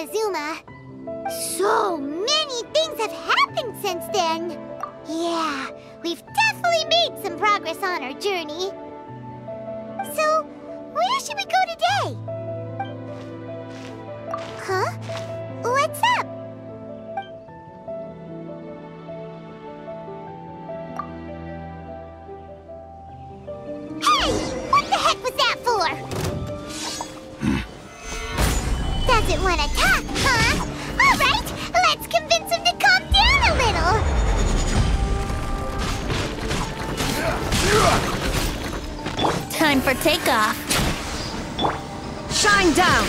Inazuma. So many things have happened since then. Yeah, we've definitely made some progress on our journey. So, where should we go today? Time. Shine down!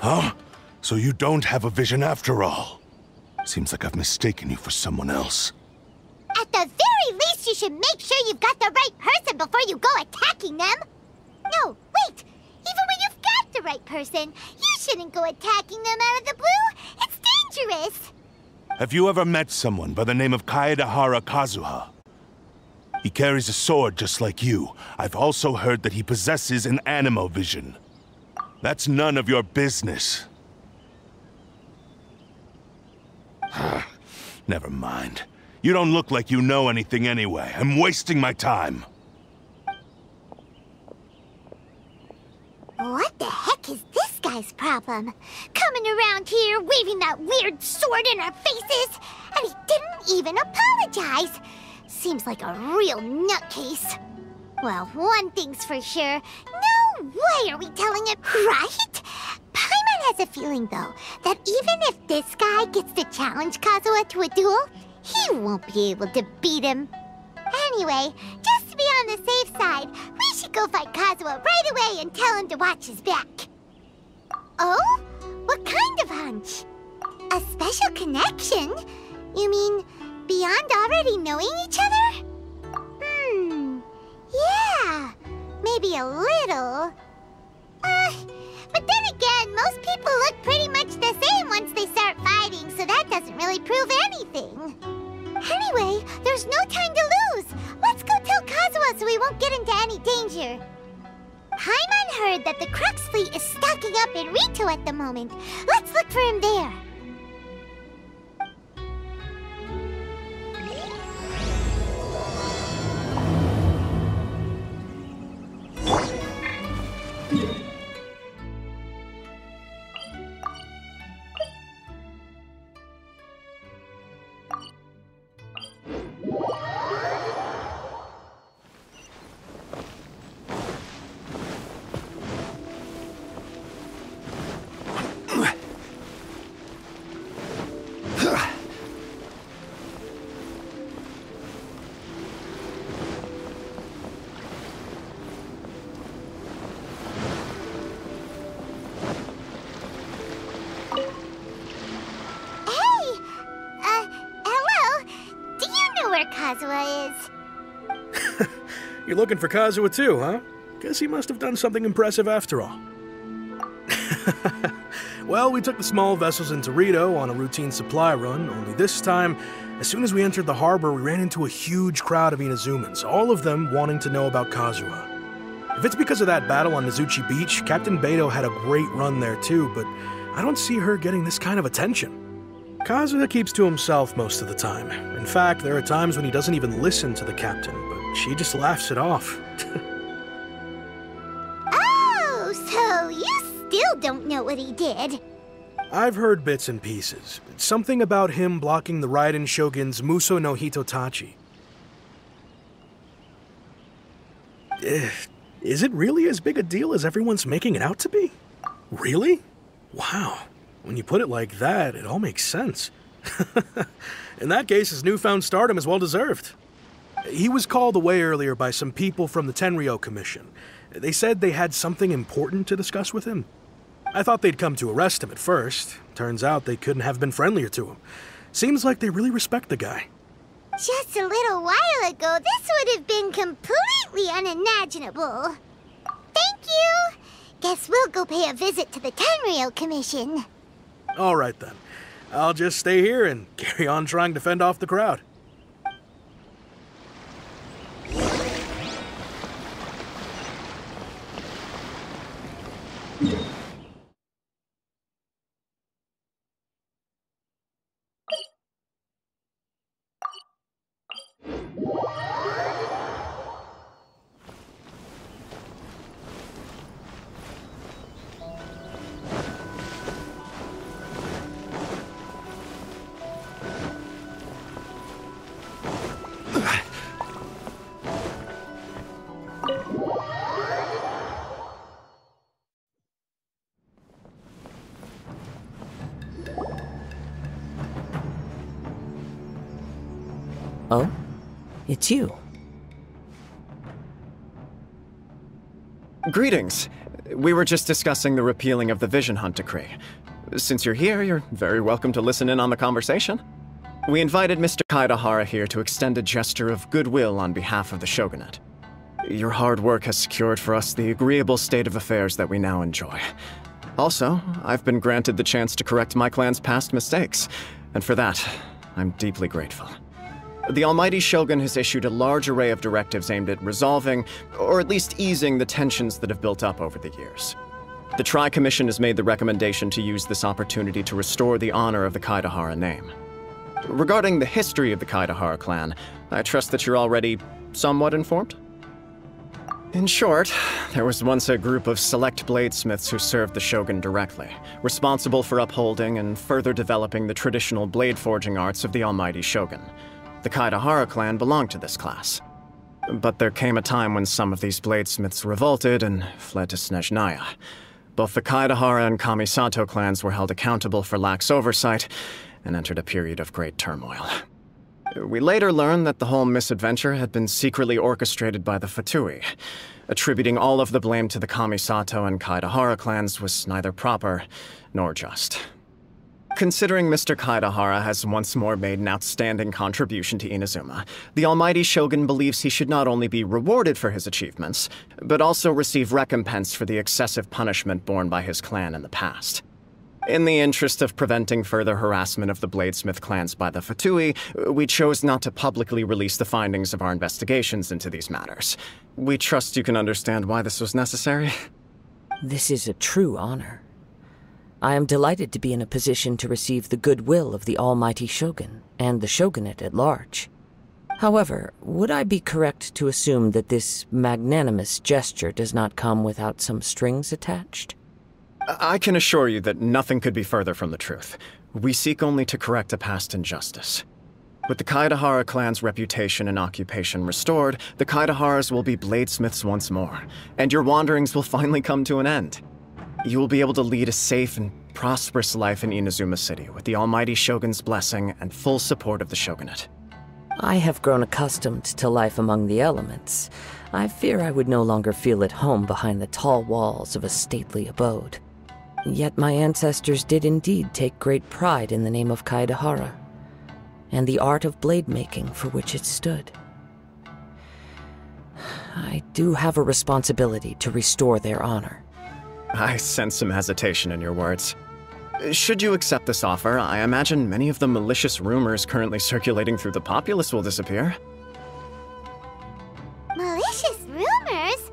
Huh? So you don't have a vision after all? Seems like I've mistaken you for someone else. At the very least, you should make sure you've got the right person before you go attacking them. No, wait. Even when you've got the right person, you shouldn't go attacking them out of the blue. It's dangerous. Have you ever met someone by the name of Kaedehara Kazuha? He carries a sword just like you. I've also heard that he possesses an Anemo vision. That's none of your business. Never mind. You don't look like you know anything anyway. I'm wasting my time. What the heck is this guy's problem? Coming around here, waving that weird sword in our faces, and he didn't even apologize. Seems like a real nutcase. Well, one thing's for sure. No way are we telling him, right? Paimon has a feeling, though, that even if this guy gets to challenge Kazuha to a duel, he won't be able to beat him. Anyway, just to be on the safe side, we should go fight Kazuha right away and tell him to watch his back. Oh? What kind of hunch? A special connection? You mean beyond already knowing each other? Hmm. Yeah. Maybe a little. Uh, but then again, most people look pretty much the same once they start fighting, so that doesn't really prove anything. Anyway, there's no time to any danger. Paimon heard that the Crux fleet is stocking up in Ritou at the moment. Let's look for him there. Looking for Kazuha too, huh? Guess he must have done something impressive after all. well, we took the small vessels into Ritou on a routine supply run, only this time, as soon as we entered the harbor, we ran into a huge crowd of Inazumans, all of them wanting to know about Kazuha. If it's because of that battle on Nazuchi Beach, Captain Beidou had a great run there too, but I don't see her getting this kind of attention. Kazuha keeps to himself most of the time. In fact, there are times when he doesn't even listen to the captain, she just laughs it off. Oh, so you still don't know what he did? I've heard bits and pieces. Something about him blocking the Raiden Shogun's Musou no Hitotachi. Eh, Is it really as big a deal as everyone's making it out to be? Really? Wow. When you put it like that, it all makes sense. In that case, his newfound stardom is well deserved. He was called away earlier by some people from the Tenryou Commission. They said they had something important to discuss with him. I thought they'd come to arrest him at first. Turns out they couldn't have been friendlier to him. Seems like they really respect the guy. Just a little while ago, this would have been completely unimaginable. Thank you. Guess we'll go pay a visit to the Tenryou Commission. All right then. I'll just stay here and carry on trying to fend off the crowd. Oh? It's you. Greetings. We were just discussing the repealing of the Vision Hunt Decree. Since you're here, you're very welcome to listen in on the conversation. We invited Mr. Kaedehara here to extend a gesture of goodwill on behalf of the Shogunate. Your hard work has secured for us the agreeable state of affairs that we now enjoy. Also, I've been granted the chance to correct my clan's past mistakes, and for that, I'm deeply grateful. The Almighty Shogun has issued a large array of directives aimed at resolving, or at least easing, the tensions that have built up over the years. The Tri Commission has made the recommendation to use this opportunity to restore the honor of the Kaedehara name. Regarding the history of the Kaedehara clan, I trust that you're already somewhat informed? In short, there was once a group of select bladesmiths who served the shogun directly, responsible for upholding and further developing the traditional blade forging arts of the almighty shogun. The Kaedehara clan belonged to this class. But there came a time when some of these bladesmiths revolted and fled to Snezhnaya. Both the Kaedehara and Kamisato clans were held accountable for lax oversight and entered a period of great turmoil. We later learned that the whole misadventure had been secretly orchestrated by the Fatui. Attributing all of the blame to the Kamisato and Kaedehara clans was neither proper nor just. Considering Mr. Kaedehara has once more made an outstanding contribution to Inazuma, the Almighty Shogun believes he should not only be rewarded for his achievements, but also receive recompense for the excessive punishment borne by his clan in the past. In the interest of preventing further harassment of the Bladesmith clans by the Fatui, we chose not to publicly release the findings of our investigations into these matters. We trust you can understand why this was necessary. This is a true honor. I am delighted to be in a position to receive the goodwill of the Almighty Shogun and the Shogunate at large. However, would I be correct to assume that this magnanimous gesture does not come without some strings attached? I can assure you that nothing could be further from the truth. We seek only to correct a past injustice. With the Kaedehara clan's reputation and occupation restored, the Kaedeharas will be bladesmiths once more, and your wanderings will finally come to an end. You will be able to lead a safe and prosperous life in Inazuma City with the Almighty Shogun's blessing and full support of the Shogunate. I have grown accustomed to life among the elements. I fear I would no longer feel at home behind the tall walls of a stately abode. Yet my ancestors did indeed take great pride in the name of Kaedehara, and the art of blade making for which it stood. I do have a responsibility to restore their honor. I sense some hesitation in your words. Should you accept this offer, I imagine many of the malicious rumors currently circulating through the populace will disappear. Malicious rumors?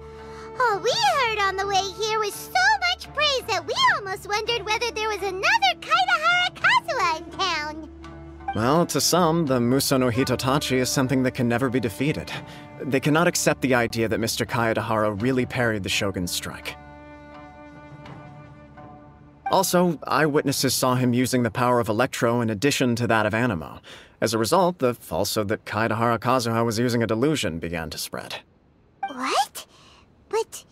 All we heard on the way here was so much praise that we almost wondered whether there was another Kaedehara Kazuha in town. Well, to some, the Musou no Hitotachi is something that can never be defeated. They cannot accept the idea that Mr. Kaedehara really parried the Shogun's strike. Also, eyewitnesses saw him using the power of Electro in addition to that of Anemo. As a result, the falsehood that Kaedehara Kazuha was using a delusion began to spread. What? But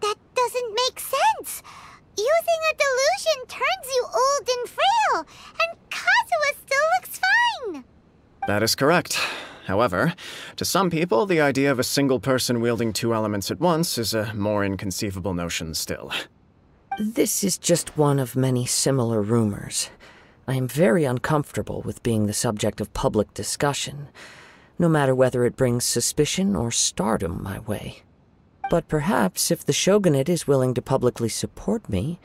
that doesn't make sense. Using a delusion turns you old and frail, and Kazuha still looks fine. That is correct. However, to some people, the idea of a single person wielding two elements at once is a more inconceivable notion still. This is just one of many similar rumors. I am very uncomfortable with being the subject of public discussion, no matter whether it brings suspicion or stardom my way. But perhaps if the shogunate is willing to publicly support me,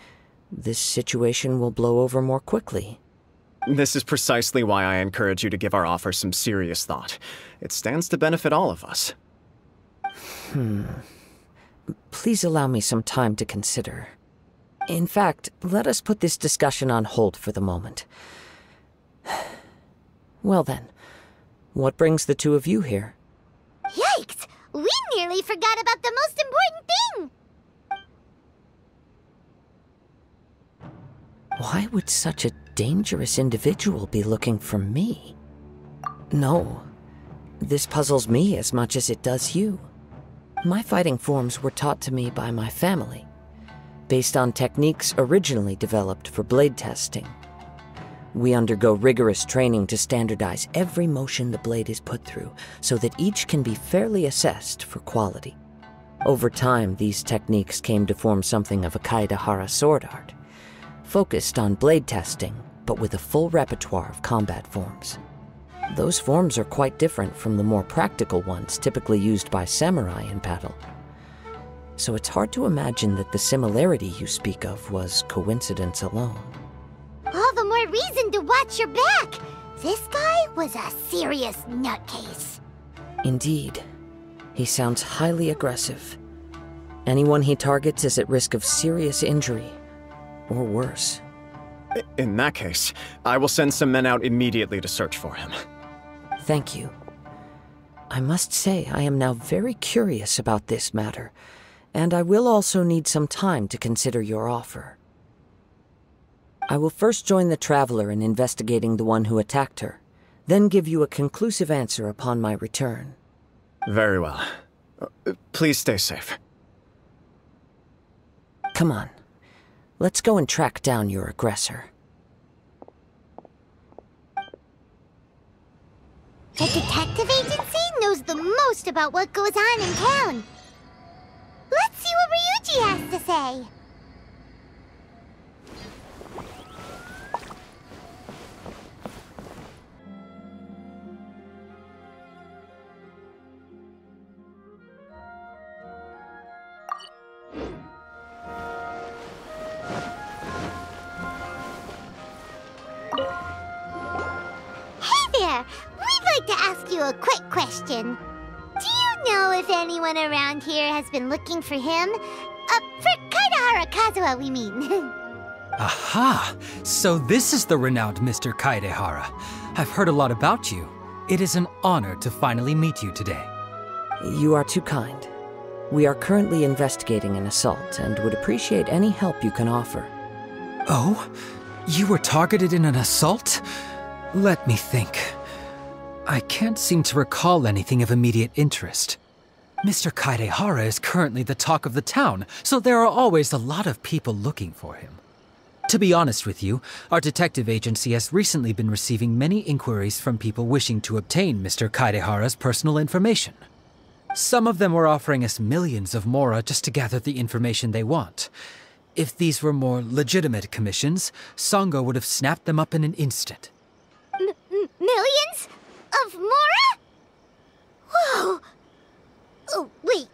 this situation will blow over more quickly. This is precisely why I encourage you to give our offer some serious thought. It stands to benefit all of us. Hmm. Please allow me some time to consider. In fact, let us put this discussion on hold for the moment. Well then, what brings the two of you here? Yikes! We nearly forgot about the most important thing! Why would such a dangerous individual be looking for me? No, this puzzles me as much as it does you. My fighting forms were taught to me by my family, based on techniques originally developed for blade testing. We undergo rigorous training to standardize every motion the blade is put through so that each can be fairly assessed for quality. Over time, these techniques came to form something of a Kaedehara sword art, focused on blade testing, but with a full repertoire of combat forms. Those forms are quite different from the more practical ones typically used by samurai in battle. So it's hard to imagine that the similarity you speak of was coincidence alone. All the more reason to watch your back! This guy was a serious nutcase. Indeed. He sounds highly aggressive. Anyone he targets is at risk of serious injury, or worse. In that case, I will send some men out immediately to search for him. Thank you. I must say I am now very curious about this matter, and I will also need some time to consider your offer. I will first join the Traveler in investigating the one who attacked her, then give you a conclusive answer upon my return. Very well. Uh, Please stay safe. Come on. Let's go and track down your aggressor. The detective agency knows the most about what goes on in town. Let's see what Ryuuji has to say. Hey there! We'd like to ask you a quick question. Do you know if anyone around here has been looking for him? Uh, for Kaedehara Kazuha, we mean. Aha! So this is the renowned Mr. Kaedehara. I've heard a lot about you. It is an honor to finally meet you today. You are too kind. We are currently investigating an assault and would appreciate any help you can offer. Oh? You were targeted in an assault? Let me think. I can't seem to recall anything of immediate interest. Mr. Kaedehara is currently the talk of the town, so there are always a lot of people looking for him. To be honest with you, our detective agency has recently been receiving many inquiries from people wishing to obtain Mr. Kaedehara's personal information. Some of them were offering us millions of mora just to gather the information they want. If these were more legitimate commissions, Sango would have snapped them up in an instant. M- millions? Of Mora? Whoa! Oh, wait,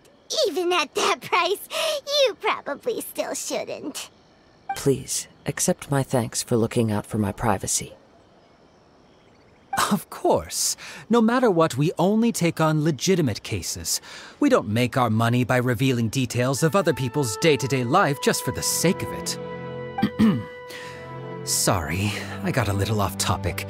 even at that price, you probably still shouldn't. Please, accept my thanks for looking out for my privacy. Of course. No matter what, we only take on legitimate cases. We don't make our money by revealing details of other people's day to day life just for the sake of it. Sorry, I got a little off topic.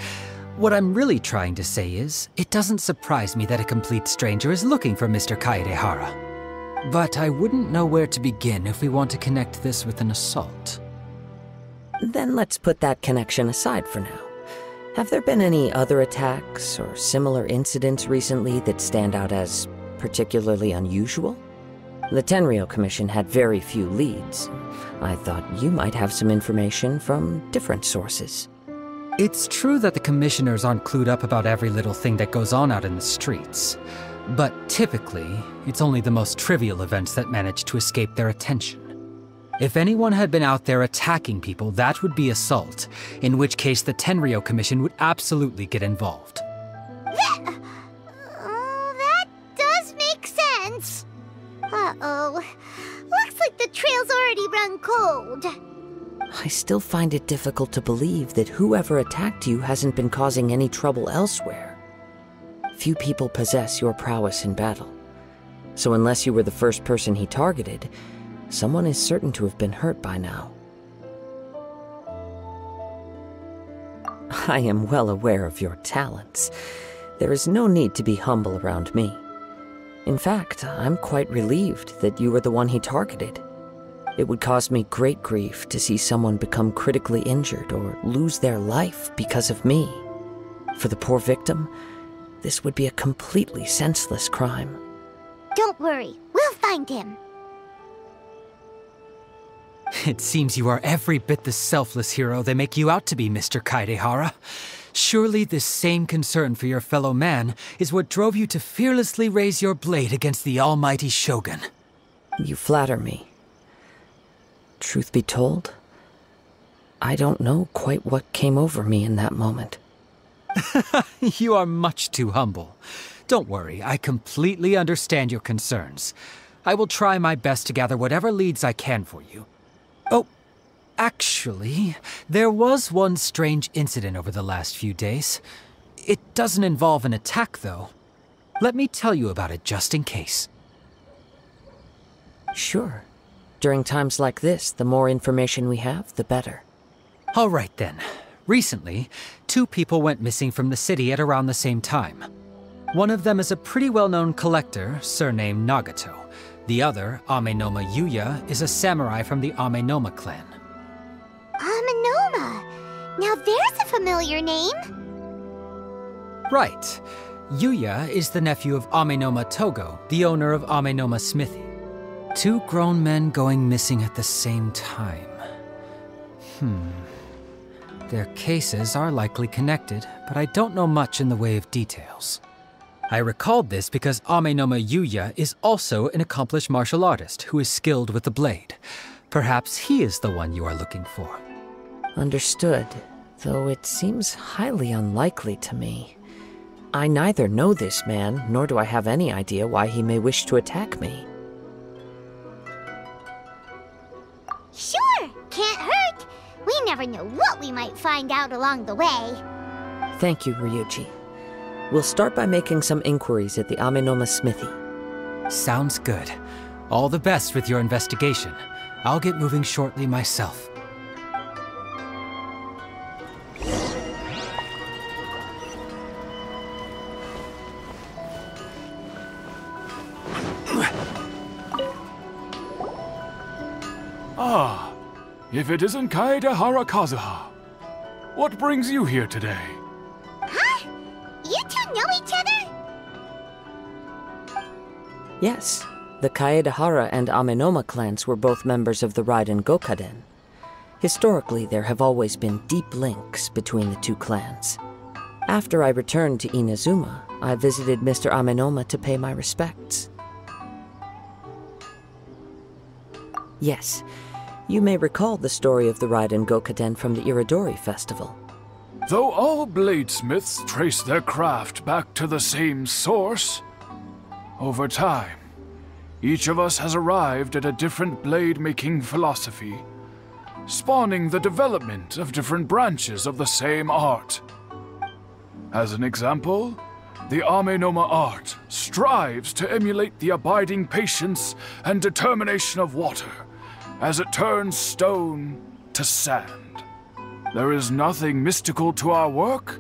What I'm really trying to say is, it doesn't surprise me that a complete stranger is looking for Mr. Kaedehara. But I wouldn't know where to begin if we want to connect this with an assault. Then let's put that connection aside for now. Have there been any other attacks or similar incidents recently that stand out as particularly unusual? The Tenryou Commission had very few leads. I thought you might have some information from different sources. It's true that the commissioners aren't clued up about every little thing that goes on out in the streets. But typically, it's only the most trivial events that manage to escape their attention. If anyone had been out there attacking people, that would be assault, in which case the Tenryou Commission would absolutely get involved. That. Oh, that does make sense. Uh oh. Looks like the trail's already run cold. I still find it difficult to believe that whoever attacked you hasn't been causing any trouble elsewhere. Few people possess your prowess in battle. So unless you were the first person he targeted, someone is certain to have been hurt by now. I am well aware of your talents. There is no need to be humble around me. In fact, I'm quite relieved that you were the one he targeted. It would cause me great grief to see someone become critically injured or lose their life because of me. For the poor victim, this would be a completely senseless crime. Don't worry, we'll find him. It seems you are every bit the selfless hero they make you out to be, Mr. Kaedehara. Surely this same concern for your fellow man is what drove you to fearlessly raise your blade against the almighty Shogun. You flatter me. Truth be told, I don't know quite what came over me in that moment. you are much too humble. Don't worry, I completely understand your concerns. I will try my best to gather whatever leads I can for you. Oh, actually, there was one strange incident over the last few days. It doesn't involve an attack, though. Let me tell you about it just in case. Sure. During times like this, the more information we have, the better. All right then. Recently, two people went missing from the city at around the same time. One of them is a pretty well-known collector, surnamed Nagato. The other, Amenoma Yuya, is a samurai from the Amenoma clan. Amenoma! Now there's a familiar name. Right. Yuya is the nephew of Amenoma Tougo, the owner of Amenoma Smithy. Two grown men going missing at the same time. Hmm. Their cases are likely connected, but I don't know much in the way of details. I recalled this because Amenoma Yuya is also an accomplished martial artist who is skilled with the blade. Perhaps he is the one you are looking for. Understood, though it seems highly unlikely to me. I neither know this man, nor do I have any idea why he may wish to attack me. Sure, can't hurt. We never know what we might find out along the way. Thank you, Ryuuji. We'll start by making some inquiries at the Amenoma Smithy. Sounds good. All the best with your investigation. I'll get moving shortly myself. If it isn't Kaedehara Kazuha. What brings you here today? Huh? You two know each other? Yes, the Kaedehara and Amenoma clans were both members of the Raiden Gokaden. Historically, there have always been deep links between the two clans. After I returned to Inazuma, I visited Mr. Amenoma to pay my respects. Yes, you may recall the story of the Raiden Gokaden from the Irodori Festival. Though all bladesmiths trace their craft back to the same source, over time, each of us has arrived at a different blade-making philosophy, spawning the development of different branches of the same art. As an example, the Amenoma art strives to emulate the abiding patience and determination of water as it turns stone to sand. There is nothing mystical to our work.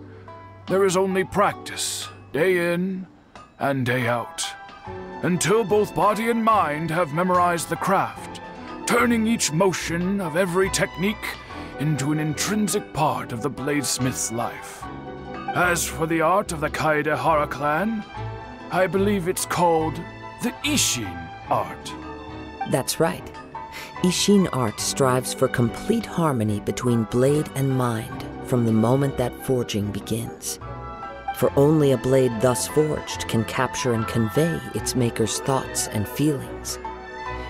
There is only practice, day in and day out, until both body and mind have memorized the craft, turning each motion of every technique into an intrinsic part of the bladesmith's life. As for the art of the Kaedehara clan, I believe it's called the Isshin art. That's right. Isshin art strives for complete harmony between blade and mind from the moment that forging begins. For only a blade thus forged can capture and convey its maker's thoughts and feelings,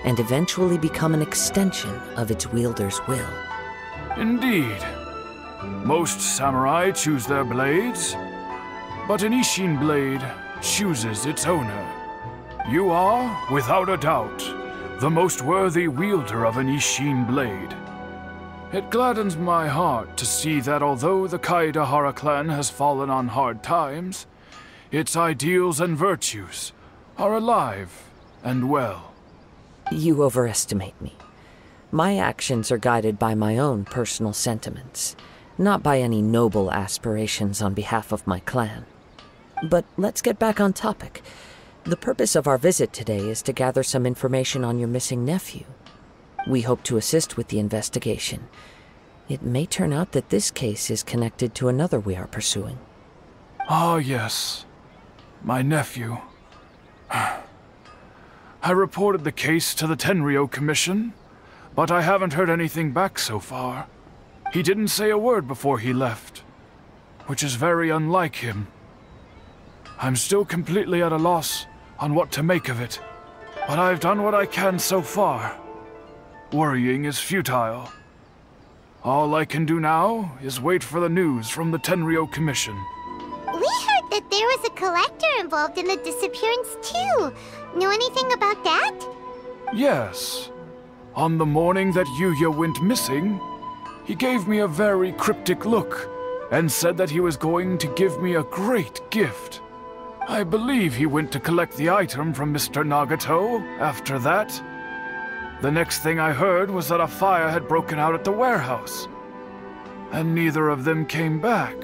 and eventually become an extension of its wielder's will. Indeed. Most samurai choose their blades, but an Isshin blade chooses its owner. You are, without a doubt, the most worthy wielder of an Isshin blade. It gladdens my heart to see that although the Kaedehara clan has fallen on hard times, its ideals and virtues are alive and well. You overestimate me. My actions are guided by my own personal sentiments, not by any noble aspirations on behalf of my clan. But let's get back on topic. The purpose of our visit today is to gather some information on your missing nephew. We hope to assist with the investigation. It may turn out that this case is connected to another we are pursuing. Ah, yes. My nephew. I reported the case to the Tenryou Commission, but I haven't heard anything back so far. He didn't say a word before he left, which is very unlike him. I'm still completely at a loss on what to make of it, but I've done what I can so far. Worrying is futile. All I can do now is wait for the news from the Tenryou Commission. We heard that there was a collector involved in the disappearance too. Know anything about that? Yes. On the morning that Yuya went missing, he gave me a very cryptic look and said that he was going to give me a great gift. I believe he went to collect the item from Mr. Nagato after that. The next thing I heard was that a fire had broken out at the warehouse, and neither of them came back.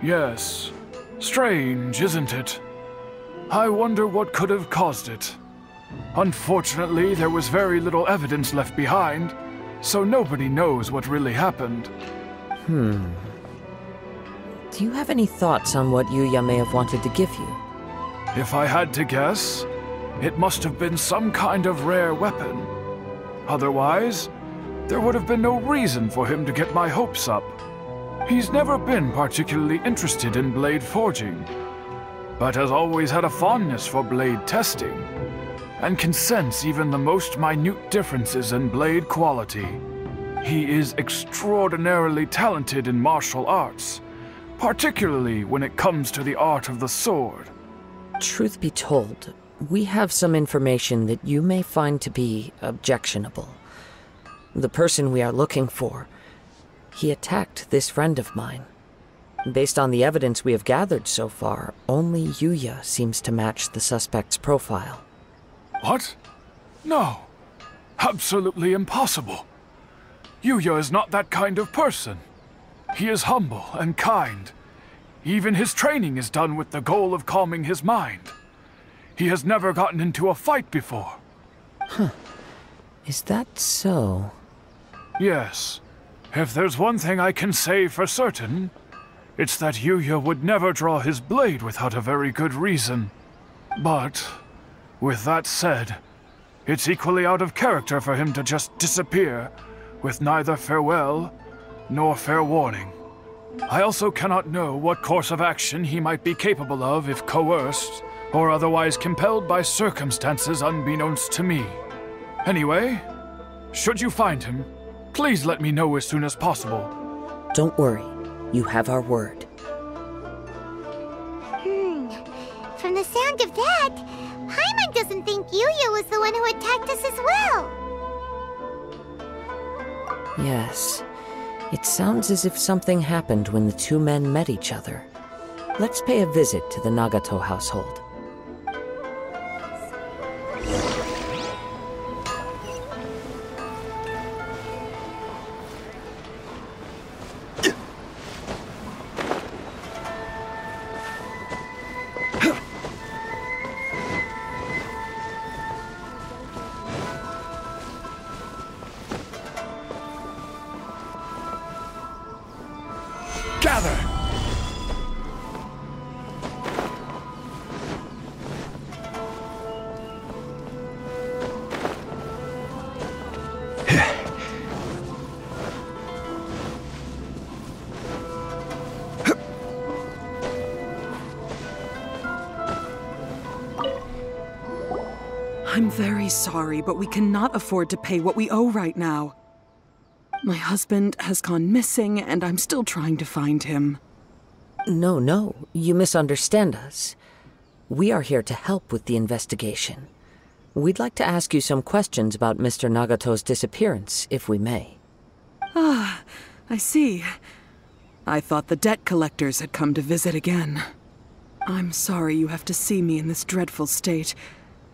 Yes, strange, isn't it? I wonder what could have caused it. Unfortunately, there was very little evidence left behind, so nobody knows what really happened. Hmm. Do you have any thoughts on what Yuya may have wanted to give you? If I had to guess, it must have been some kind of rare weapon. Otherwise, there would have been no reason for him to get my hopes up. He's never been particularly interested in blade forging, but has always had a fondness for blade testing, and can sense even the most minute differences in blade quality. He is extraordinarily talented in martial arts, particularly when it comes to the art of the sword. Truth be told, we have some information that you may find to be objectionable. The person we are looking for, he attacked this friend of mine. Based on the evidence we have gathered so far, only Yuya seems to match the suspect's profile. What? No. Absolutely impossible. Yuya is not that kind of person. He is humble and kind. Even his training is done with the goal of calming his mind. He has never gotten into a fight before. Huh. Is that so? Yes. If there's one thing I can say for certain, it's that Yuya would never draw his blade without a very good reason. But, with that said, it's equally out of character for him to just disappear, with neither farewell nor fair warning. I also cannot know what course of action he might be capable of if coerced, or otherwise compelled by circumstances unbeknownst to me. Anyway, should you find him, please let me know as soon as possible. Don't worry, you have our word. Hmm. From the sound of that, Paimon doesn't think Yuya was the one who attacked us as well. Yes. It sounds as if something happened when the two men met each other. Let's pay a visit to the Nagato household. I'm very sorry, but we cannot afford to pay what we owe right now. My husband has gone missing, and I'm still trying to find him. No, no, you misunderstand us. We are here to help with the investigation. We'd like to ask you some questions about Mr. Nagato's disappearance, if we may. Ah, I see. I thought the debt collectors had come to visit again. I'm sorry you have to see me in this dreadful state.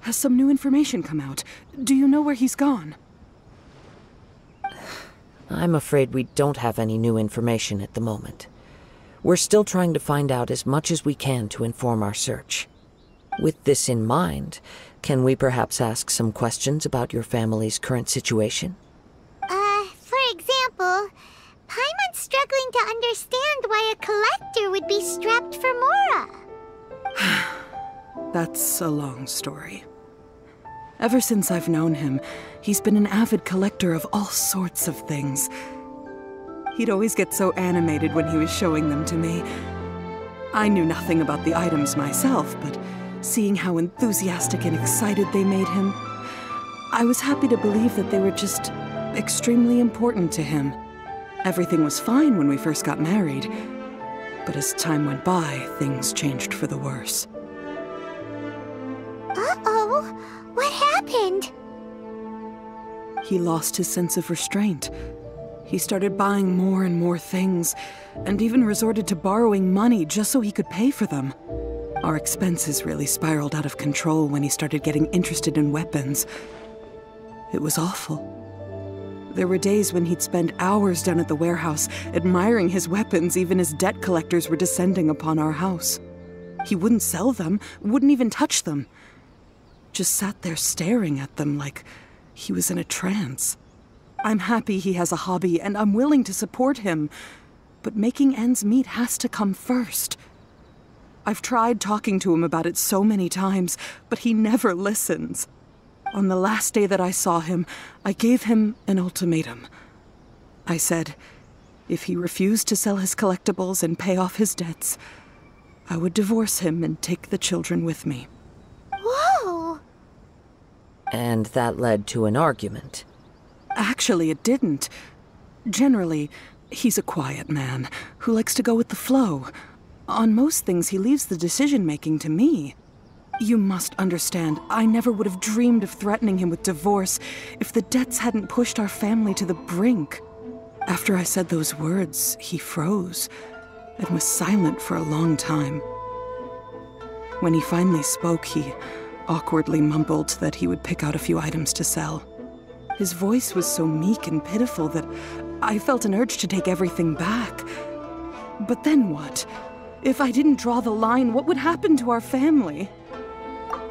Has some new information come out? Do you know where he's gone? I'm afraid we don't have any new information at the moment. We're still trying to find out as much as we can to inform our search. With this in mind, can we perhaps ask some questions about your family's current situation? Uh, for example, Paimon's struggling to understand why a collector would be strapped for Mora. That's a long story. Ever since I've known him, he's been an avid collector of all sorts of things. He'd always get so animated when he was showing them to me. I knew nothing about the items myself, but seeing how enthusiastic and excited they made him, I was happy to believe that they were just extremely important to him. Everything was fine when we first got married, but as time went by, things changed for the worse. Uh-oh, what happened? He lost his sense of restraint. He started buying more and more things, and even resorted to borrowing money just so he could pay for them. Our expenses really spiraled out of control when he started getting interested in weapons. It was awful. There were days when he'd spend hours down at the warehouse admiring his weapons even as debt collectors were descending upon our house. He wouldn't sell them, wouldn't even touch them. Just sat there staring at them like he was in a trance. I'm happy he has a hobby and I'm willing to support him, but making ends meet has to come first. I've tried talking to him about it so many times, but he never listens. On the last day that I saw him, I gave him an ultimatum. I said, if he refused to sell his collectibles and pay off his debts, I would divorce him and take the children with me. Whoa! And that led to an argument. Actually, it didn't. Generally, he's a quiet man who likes to go with the flow. On most things, he leaves the decision making to me. You must understand, I never would have dreamed of threatening him with divorce if the debts hadn't pushed our family to the brink. After I said those words, he froze and was silent for a long time. When he finally spoke, he awkwardly mumbled that he would pick out a few items to sell. His voice was so meek and pitiful that I felt an urge to take everything back. But then what? If I didn't draw the line, what would happen to our family?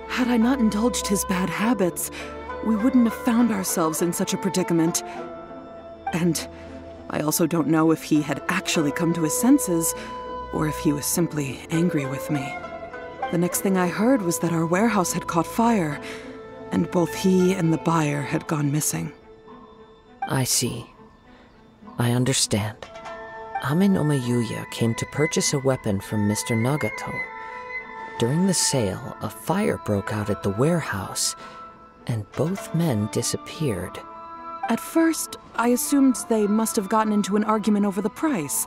Had I not indulged his bad habits, we wouldn't have found ourselves in such a predicament. And I also don't know if he had actually come to his senses, or if he was simply angry with me. The next thing I heard was that our warehouse had caught fire, and both he and the buyer had gone missing. I see. I understand. Amenoma Yuya came to purchase a weapon from Mr. Nagato. During the sale, a fire broke out at the warehouse, and both men disappeared. At first, I assumed they must have gotten into an argument over the price.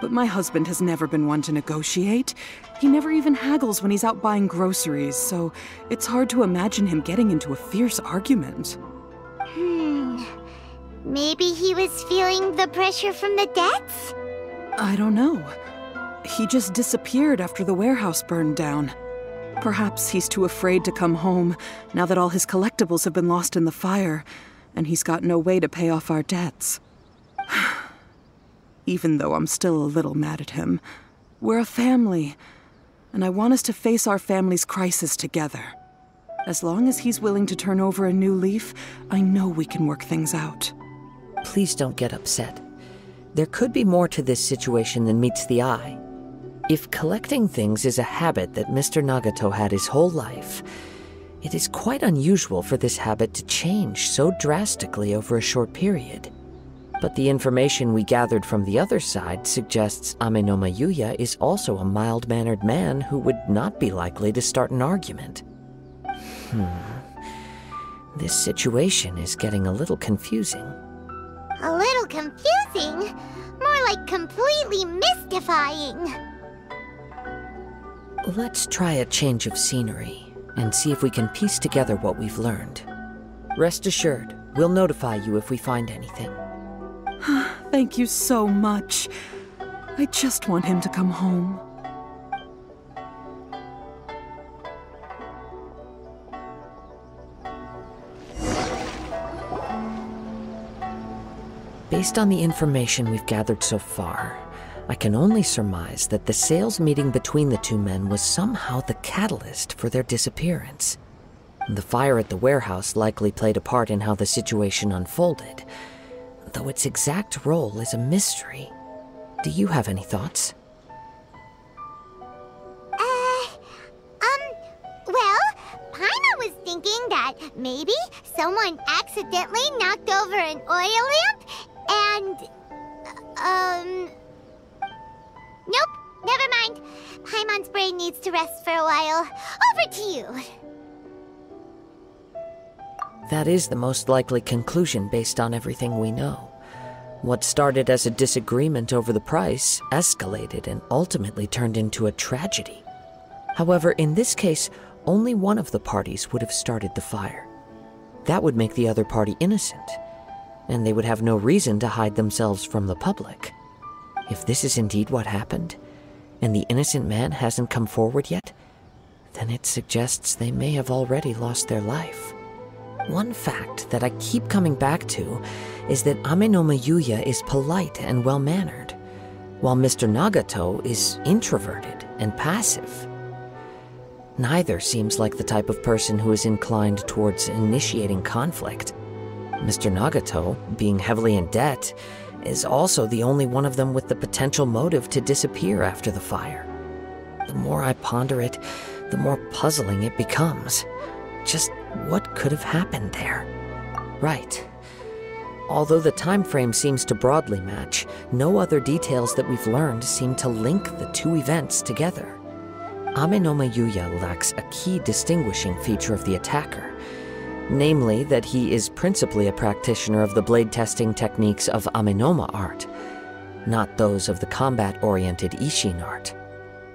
But my husband has never been one to negotiate. He never even haggles when he's out buying groceries, so it's hard to imagine him getting into a fierce argument. Hmm. Maybe he was feeling the pressure from the debts? I don't know. He just disappeared after the warehouse burned down. Perhaps he's too afraid to come home now that all his collectibles have been lost in the fire, and he's got no way to pay off our debts. Even though I'm still a little mad at him, we're a family, and I want us to face our family's crisis together. As long as he's willing to turn over a new leaf, I know we can work things out. Please don't get upset. There could be more to this situation than meets the eye. If collecting things is a habit that Mr. Nagato had his whole life, it is quite unusual for this habit to change so drastically over a short period. But the information we gathered from the other side suggests Amenoma Yuya is also a mild-mannered man who would not be likely to start an argument. Hmm. This situation is getting a little confusing. A little confusing? More like completely mystifying. Let's try a change of scenery. and see if we can piece together what we've learned. Rest assured, we'll notify you if we find anything. Thank you so much. I just want him to come home. Based on the information we've gathered so far, I can only surmise that the sales meeting between the two men was somehow the catalyst for their disappearance. The fire at the warehouse likely played a part in how the situation unfolded, though its exact role is a mystery. Do you have any thoughts? Uh, um, well, Paimon was thinking that maybe someone accidentally knocked over an oil lamp and, um, nope, never mind. Paimon's brain needs to rest for a while. Over to you. That is the most likely conclusion based on everything we know. What started as a disagreement over the price escalated and ultimately turned into a tragedy. However, in this case, only one of the parties would have started the fire. That would make the other party innocent, and they would have no reason to hide themselves from the public. If this is indeed what happened, and the innocent man hasn't come forward yet, then it suggests they may have already lost their life. One fact that I keep coming back to is that Amenoma Yuya is polite and well mannered, while Mr. Nagato is introverted and passive. Neither seems like the type of person who is inclined towards initiating conflict. Mr. Nagato, being heavily in debt, is also the only one of them with the potential motive to disappear after the fire. The more I ponder it, the more puzzling it becomes. Just what could have happened there? Right. Although the time frame seems to broadly match, no other details that we've learned seem to link the two events together. Amenoma Yuya lacks a key distinguishing feature of the attacker, namely that he is principally a practitioner of the blade testing techniques of Amenoma art, not those of the combat-oriented Isshin art.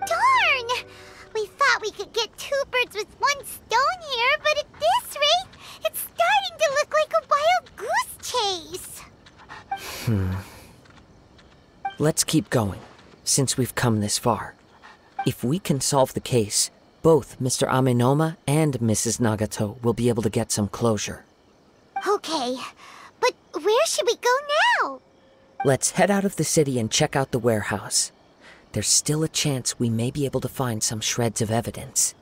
Darn! We thought we could get two birds with one stone here, but at this rate, it's starting to look like a wild goose chase. Hmm. Let's keep going, since we've come this far. If we can solve the case, both Mr. Amenoma and Mrs. Nagato will be able to get some closure. Okay, but where should we go now? Let's head out of the city and check out the warehouse. There's still a chance we may be able to find some shreds of evidence.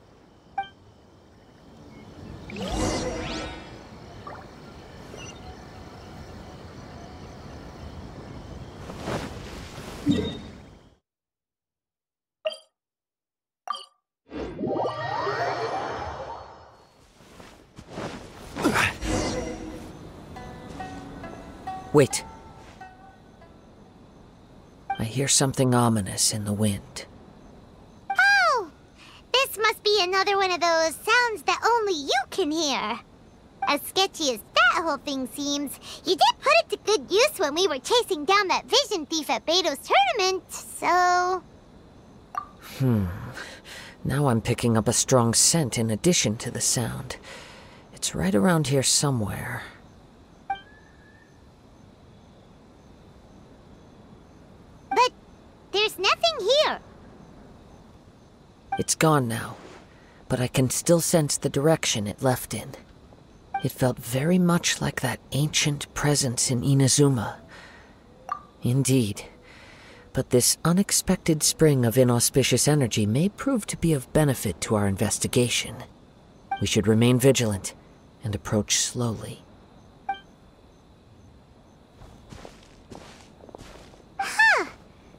Wait. I hear something ominous in the wind. Oh! This must be another one of those sounds that only you can hear. As sketchy as that whole thing seems, you did put it to good use when we were chasing down that vision thief at Beidou's tournament, so... Hmm. Now I'm picking up a strong scent in addition to the sound. It's right around here somewhere. But there's nothing here. It's gone now, but I can still sense the direction it left in. It felt very much like that ancient presence in Inazuma. Indeed. But this unexpected spring of inauspicious energy may prove to be of benefit to our investigation. We should remain vigilant and approach slowly.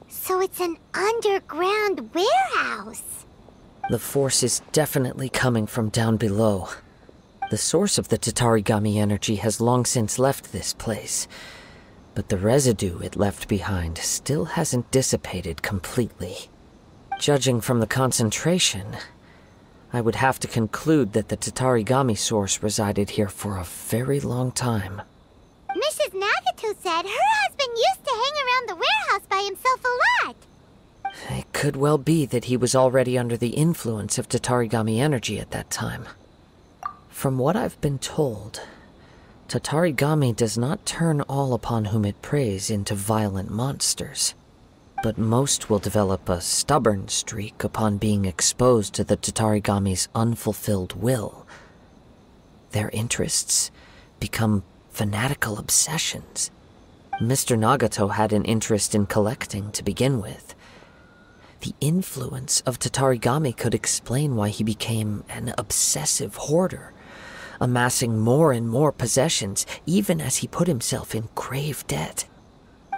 So it's an underground warehouse. The force is definitely coming from down below. The source of the Tatarigami energy has long since left this place, but the residue it left behind still hasn't dissipated completely. Judging from the concentration, I would have to conclude that the Tatarigami source resided here for a very long time. Mrs. Nagato said her husband used to hang around the warehouse by himself a lot. It could well be that he was already under the influence of Tatarigami energy at that time. From what I've been told, Tatarigami does not turn all upon whom it preys into violent monsters, but most will develop a stubborn streak upon being exposed to the Tatarigami's unfulfilled will. Their interests become fanatical obsessions. Mr. Nagato had an interest in collecting to begin with. The influence of Tatarigami could explain why he became an obsessive hoarder, amassing more and more possessions even as he put himself in grave debt.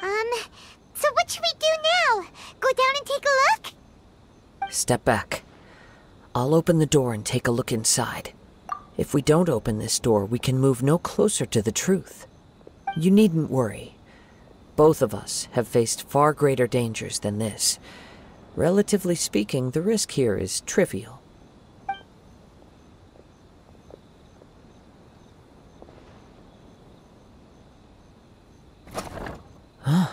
Um, so what should we do now? Go down and take a look? Step back. I'll open the door and take a look inside. If we don't open this door, we can move no closer to the truth. You needn't worry. Both of us have faced far greater dangers than this. Relatively speaking, the risk here is trivial. Huh.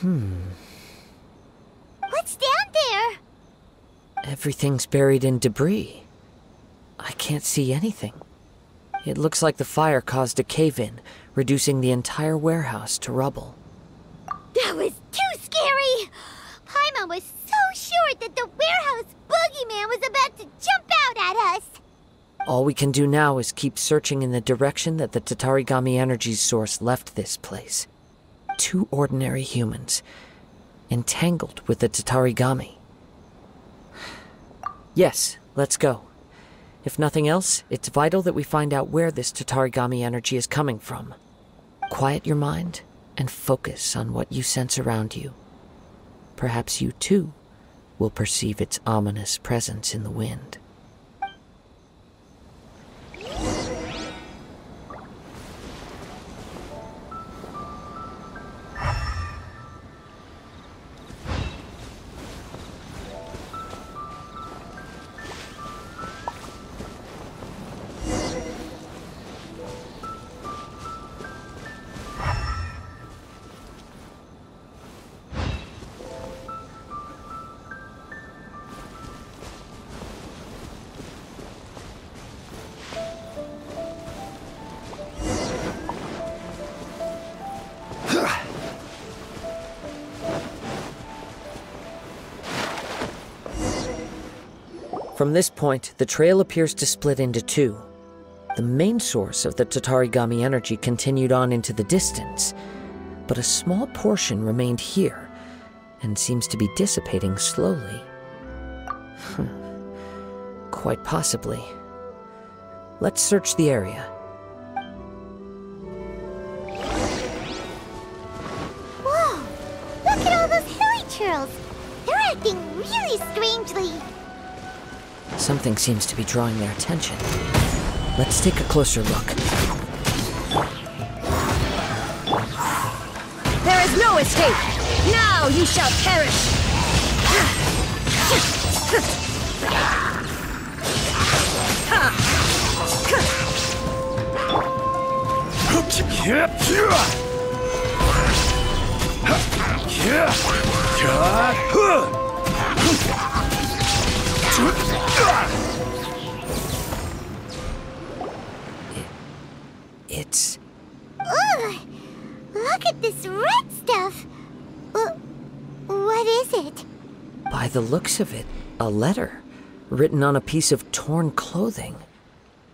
Hmm. What's down there? Everything's buried in debris. I can't see anything. It looks like the fire caused a cave-in, reducing the entire warehouse to rubble. That was scary! Paimon was so sure that the warehouse boogeyman was about to jump out at us! All we can do now is keep searching in the direction that the Tatarigami energy source left this place. Two ordinary humans, entangled with the Tatarigami. Yes, let's go. If nothing else, it's vital that we find out where this Tatarigami energy is coming from. Quiet your mind and focus on what you sense around you. Perhaps you too will perceive its ominous presence in the wind. From this point, the trail appears to split into two. The main source of the Tatarigami energy continued on into the distance, but a small portion remained here and seems to be dissipating slowly. Quite possibly. Let's search the area. Whoa! Look at all those hilichurls! They're acting really strangely. Something seems to be drawing their attention. Let's take a closer look. There is no escape! Now you shall perish! It's. Look at this red stuff! What is it? By the looks of it, a letter written on a piece of torn clothing.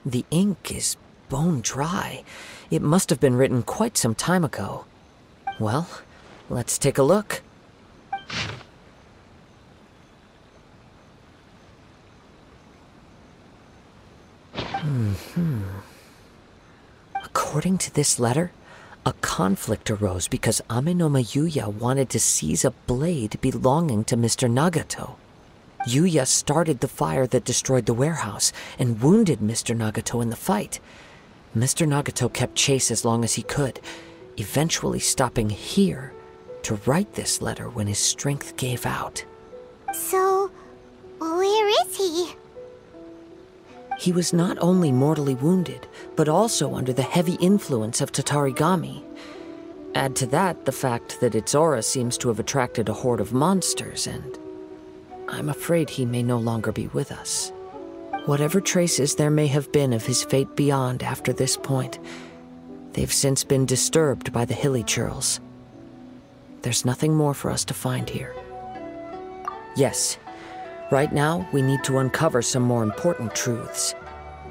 The ink is bone dry. It must have been written quite some time ago. Well, let's take a look. Hmm. According to this letter, a conflict arose because Amenoma Yuya wanted to seize a blade belonging to Mr. Nagato. Yuya started the fire that destroyed the warehouse and wounded Mr. Nagato in the fight. Mr. Nagato kept chase as long as he could, eventually stopping here to write this letter when his strength gave out. So, where is he? He was not only mortally wounded, but also under the heavy influence of Tatarigami. Add to that the fact that its aura seems to have attracted a horde of monsters, and I'm afraid he may no longer be with us. Whatever traces there may have been of his fate beyond after this point, they've since been disturbed by the hilichurls. There's nothing more for us to find here. Yes, right now we need to uncover some more important truths.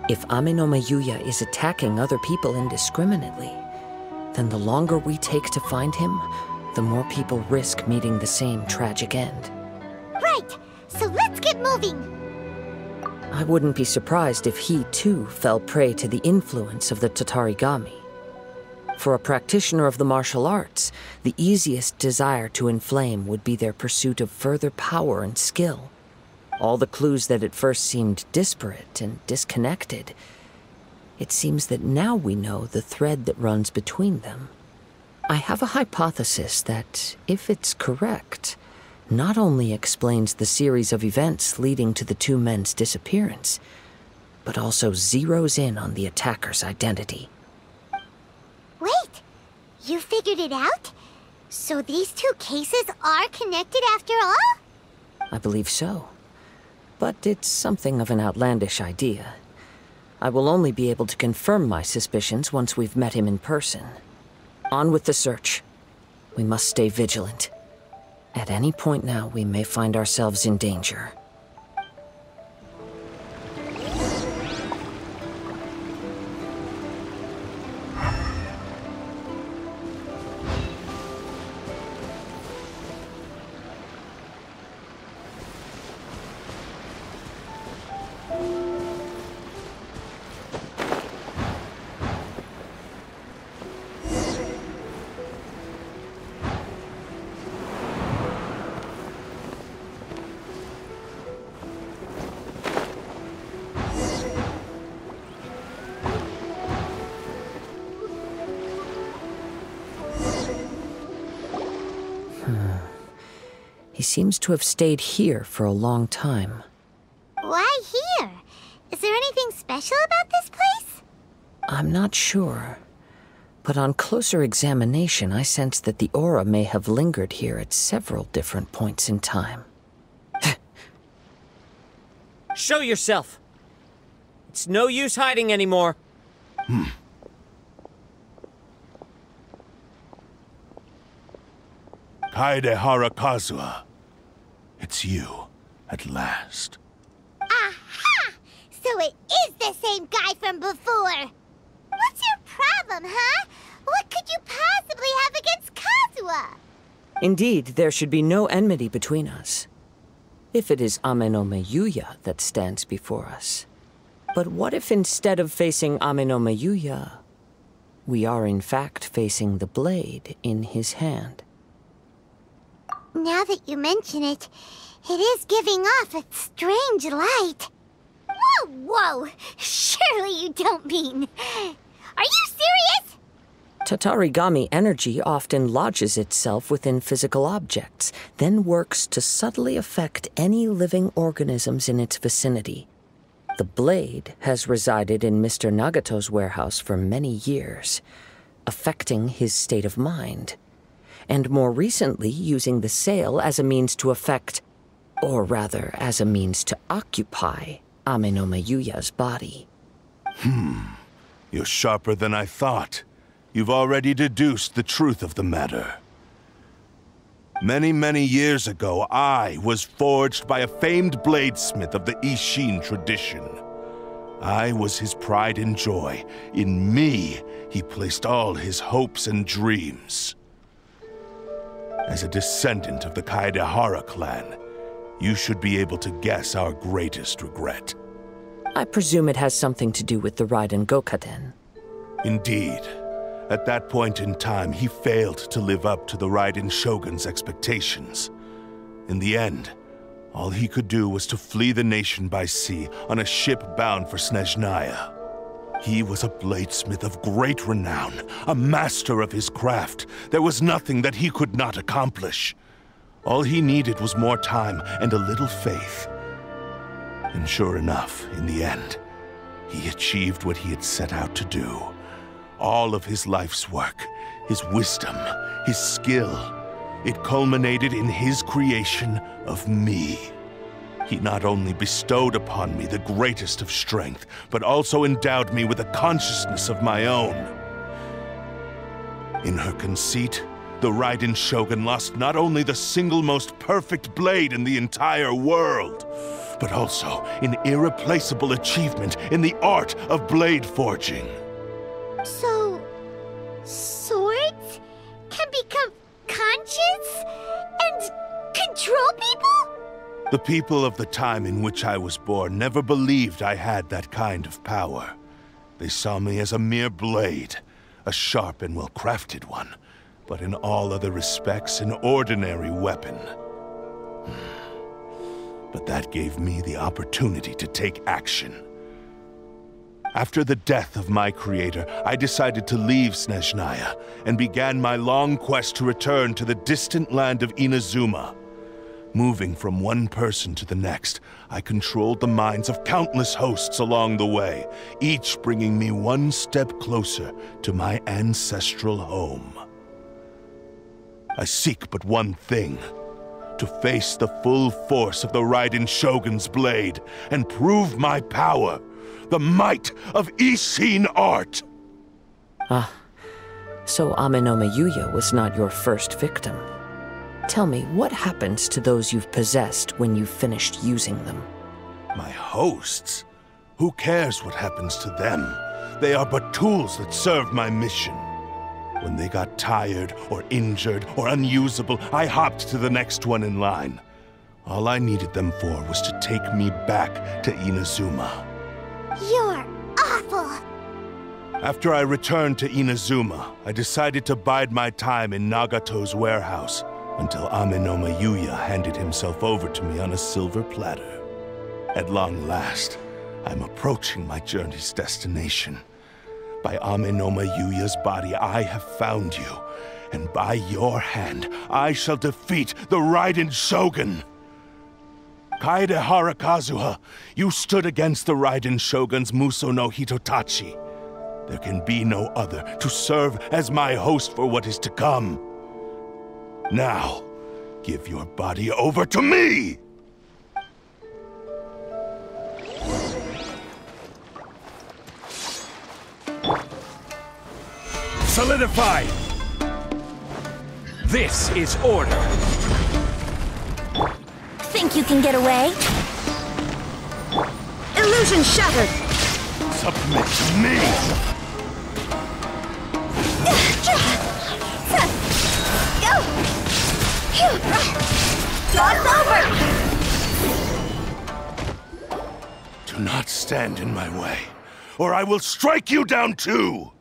If Amenoma Yuya is attacking other people indiscriminately, then the longer we take to find him, the more people risk meeting the same tragic end. Right, so let's get moving. I wouldn't be surprised if he too fell prey to the influence of the Tatarigami. For a practitioner of the martial arts, the easiest desire to inflame would be their pursuit of further power and skill. All the clues that at first seemed disparate and disconnected, it seems that now we know the thread that runs between them. I have a hypothesis that, if it's correct, not only explains the series of events leading to the two men's disappearance, but also zeroes in on the attacker's identity. Wait, you figured it out? So these two cases are connected after all? I believe so. But it's something of an outlandish idea. I will only be able to confirm my suspicions once we've met him in person. On with the search. We must stay vigilant. At any point now, we may find ourselves in danger. Seems to have stayed here for a long time. Why here? Is there anything special about this place? I'm not sure. But on closer examination, I sense that the aura may have lingered here at several different points in time. Show yourself! It's no use hiding anymore. Hmm. Kaedehara Kazuha. It's you, at last. Aha! So it is the same guy from before. What's your problem, huh? What could you possibly have against Kazuha? Indeed, there should be no enmity between us. If it is Amenoma Yuya that stands before us. But what if instead of facing Amenoma Yuya, we are in fact facing the blade in his hand? Now that you mention it, it is giving off a strange light. Whoa, whoa! Surely you don't mean... Are you serious? Tatarigami energy often lodges itself within physical objects, then works to subtly affect any living organisms in its vicinity. The blade has resided in Mr. Nagato's warehouse for many years, affecting his state of mind, and more recently using the sale as a means to affect, or rather, as a means to occupy, Amenoma Yuya's body. Hmm. You're sharper than I thought. You've already deduced the truth of the matter. Many, many years ago, I was forged by a famed bladesmith of the Isshin tradition. I was his pride and joy. In me, he placed all his hopes and dreams. As a descendant of the Kaedehara clan, you should be able to guess our greatest regret. I presume it has something to do with the Raiden Gokaden. Indeed. At that point in time, he failed to live up to the Raiden Shogun's expectations. In the end, all he could do was to flee the nation by sea on a ship bound for Snezhnaya. He was a bladesmith of great renown, a master of his craft. There was nothing that he could not accomplish. All he needed was more time and a little faith. And sure enough, in the end, he achieved what he had set out to do. All of his life's work, his wisdom, his skill, it culminated in his creation of me. He not only bestowed upon me the greatest of strength, but also endowed me with a consciousness of my own. In her conceit, the Raiden Shogun lost not only the single most perfect blade in the entire world, but also an irreplaceable achievement in the art of blade forging. So, swords can become conscious and control people? The people of the time in which I was born never believed I had that kind of power. They saw me as a mere blade, a sharp and well-crafted one, but in all other respects an ordinary weapon. Hmm. But that gave me the opportunity to take action. After the death of my creator, I decided to leave Snezhnaya and began my long quest to return to the distant land of Inazuma. Moving from one person to the next, I controlled the minds of countless hosts along the way, each bringing me one step closer to my ancestral home. I seek but one thing to face the full force of the Raiden Shogun's blade and prove my power, the might of Isshin art. Ah, so Amenoma Yuya was not your first victim. Tell me, what happens to those you've possessed when you've finished using them? My hosts? Who cares what happens to them? They are but tools that serve my mission. When they got tired, or injured, or unusable, I hopped to the next one in line. All I needed them for was to take me back to Inazuma. You're awful! After I returned to Inazuma, I decided to bide my time in Nagato's warehouse until Amenoma Yuya handed himself over to me on a silver platter. At long last, I'm approaching my journey's destination. By Amenoma Yuya's body, I have found you. And by your hand, I shall defeat the Raiden Shogun. Kaedehara Kazuha, you stood against the Raiden Shogun's Musou no Hitotachi. There can be no other to serve as my host for what is to come. Now, give your body over to me! Solidify! This is order. Think you can get away? Illusion shattered! Submit to me! Cross over! Do not stand in my way, or I will strike you down too!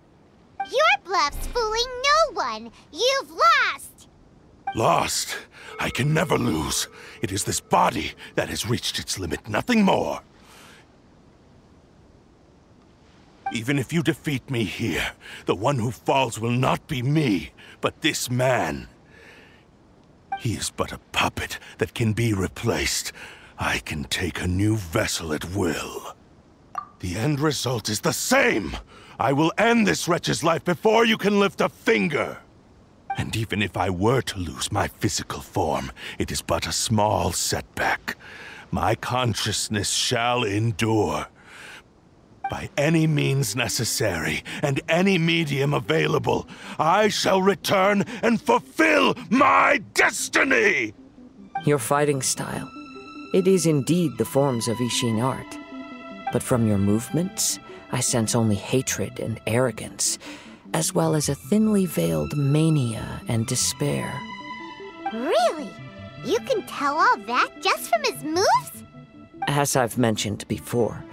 Your bluff's fooling no one! You've lost! Lost? I can never lose. It is this body that has reached its limit, nothing more. Even if you defeat me here, the one who falls will not be me, but this man. He is but a puppet that can be replaced. I can take a new vessel at will. The end result is the same! I will end this wretch's life before you can lift a finger! And even if I were to lose my physical form, it is but a small setback. My consciousness shall endure. By any means necessary, and any medium available, I shall return and fulfill my destiny! Your fighting style. It is indeed the forms of Isshin art. But from your movements, I sense only hatred and arrogance, as well as a thinly veiled mania and despair. Really? You can tell all that just from his moves? As I've mentioned before,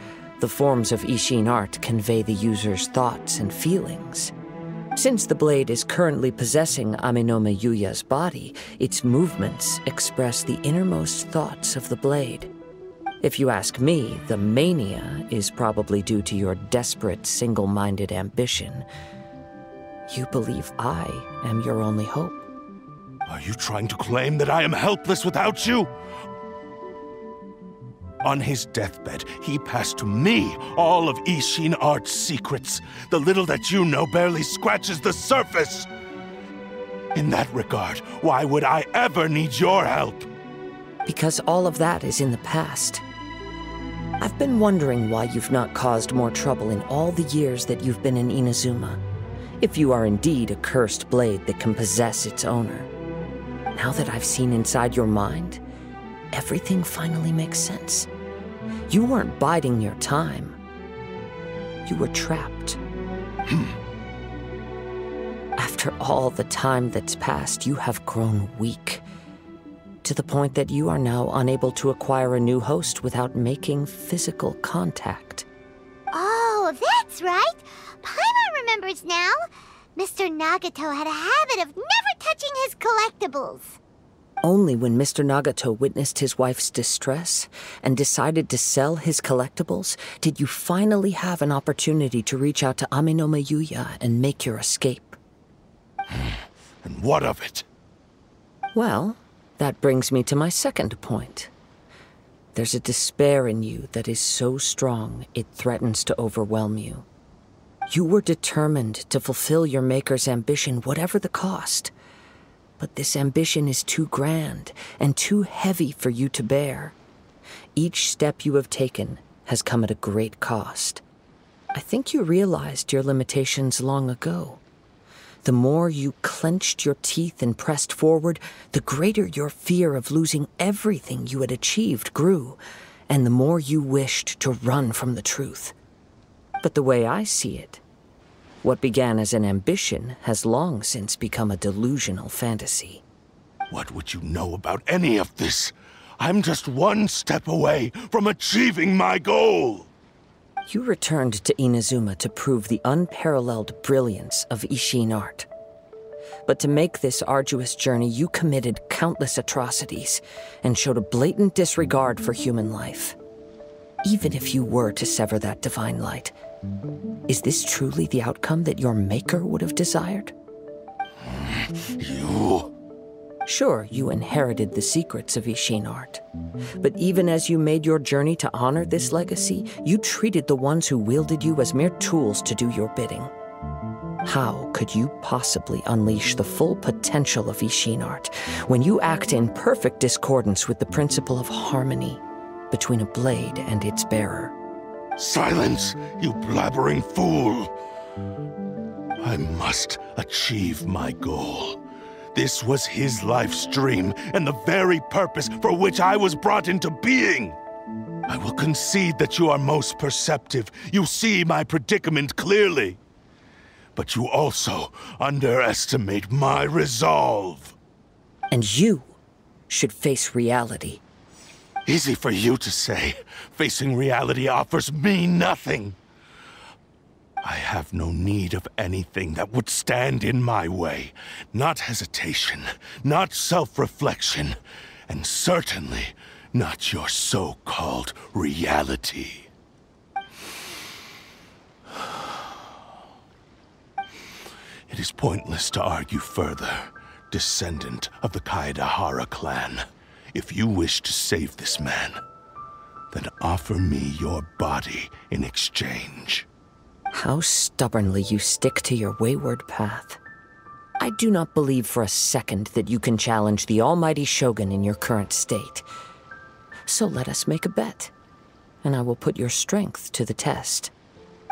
the forms of Isshin art convey the user's thoughts and feelings. Since the blade is currently possessing Amenoma Yuya's body, its movements express the innermost thoughts of the blade. If you ask me, the mania is probably due to your desperate, single minded ambition. You believe I am your only hope. Are you trying to claim that I am helpless without you? On his deathbed, he passed to me all of Isshin Art's secrets. The little that you know barely scratches the surface. In that regard, why would I ever need your help? Because all of that is in the past. I've been wondering why you've not caused more trouble in all the years that you've been in Inazuma. If you are indeed a cursed blade that can possess its owner. Now that I've seen inside your mind, everything finally makes sense. You weren't biding your time. You were trapped. Hmm. After all the time that's passed, you have grown weak. To the point that you are now unable to acquire a new host without making physical contact. Oh, that's right. Paimon remembers now. Mr. Nagato had a habit of never touching his collectibles. Only when Mr. Nagato witnessed his wife's distress and decided to sell his collectibles did you finally have an opportunity to reach out to Amenoma Yuya and make your escape. And what of it? Well, that brings me to my second point. There's a despair in you that is so strong it threatens to overwhelm you. You were determined to fulfill your Maker's ambition, whatever the cost. But this ambition is too grand and too heavy for you to bear. Each step you have taken has come at a great cost. I think you realized your limitations long ago. The more you clenched your teeth and pressed forward, the greater your fear of losing everything you had achieved grew, and the more you wished to run from the truth. But the way I see it, what began as an ambition has long since become a delusional fantasy. What would you know about any of this? I'm just one step away from achieving my goal! You returned to Inazuma to prove the unparalleled brilliance of Isshin art. But to make this arduous journey, you committed countless atrocities and showed a blatant disregard for human life. Even if you were to sever that divine light, is this truly the outcome that your maker would have desired? You. Sure, you inherited the secrets of Isshin art. But even as you made your journey to honor this legacy, you treated the ones who wielded you as mere tools to do your bidding. How could you possibly unleash the full potential of Isshin art when you act in perfect discordance with the principle of harmony between a blade and its bearer? Silence, you blabbering fool! I must achieve my goal. This was his life's dream, and the very purpose for which I was brought into being. I will concede that you are most perceptive. You see my predicament clearly. But you also underestimate my resolve. And you should face reality. Easy for you to say. Facing reality offers me nothing. I have no need of anything that would stand in my way. Not hesitation, not self-reflection, and certainly not your so-called reality. It is pointless to argue further, descendant of the Kaedehara clan. If you wish to save this man, then offer me your body in exchange. How stubbornly you stick to your wayward path. I do not believe for a second that you can challenge the almighty Shogun in your current state. So let us make a bet, and I will put your strength to the test.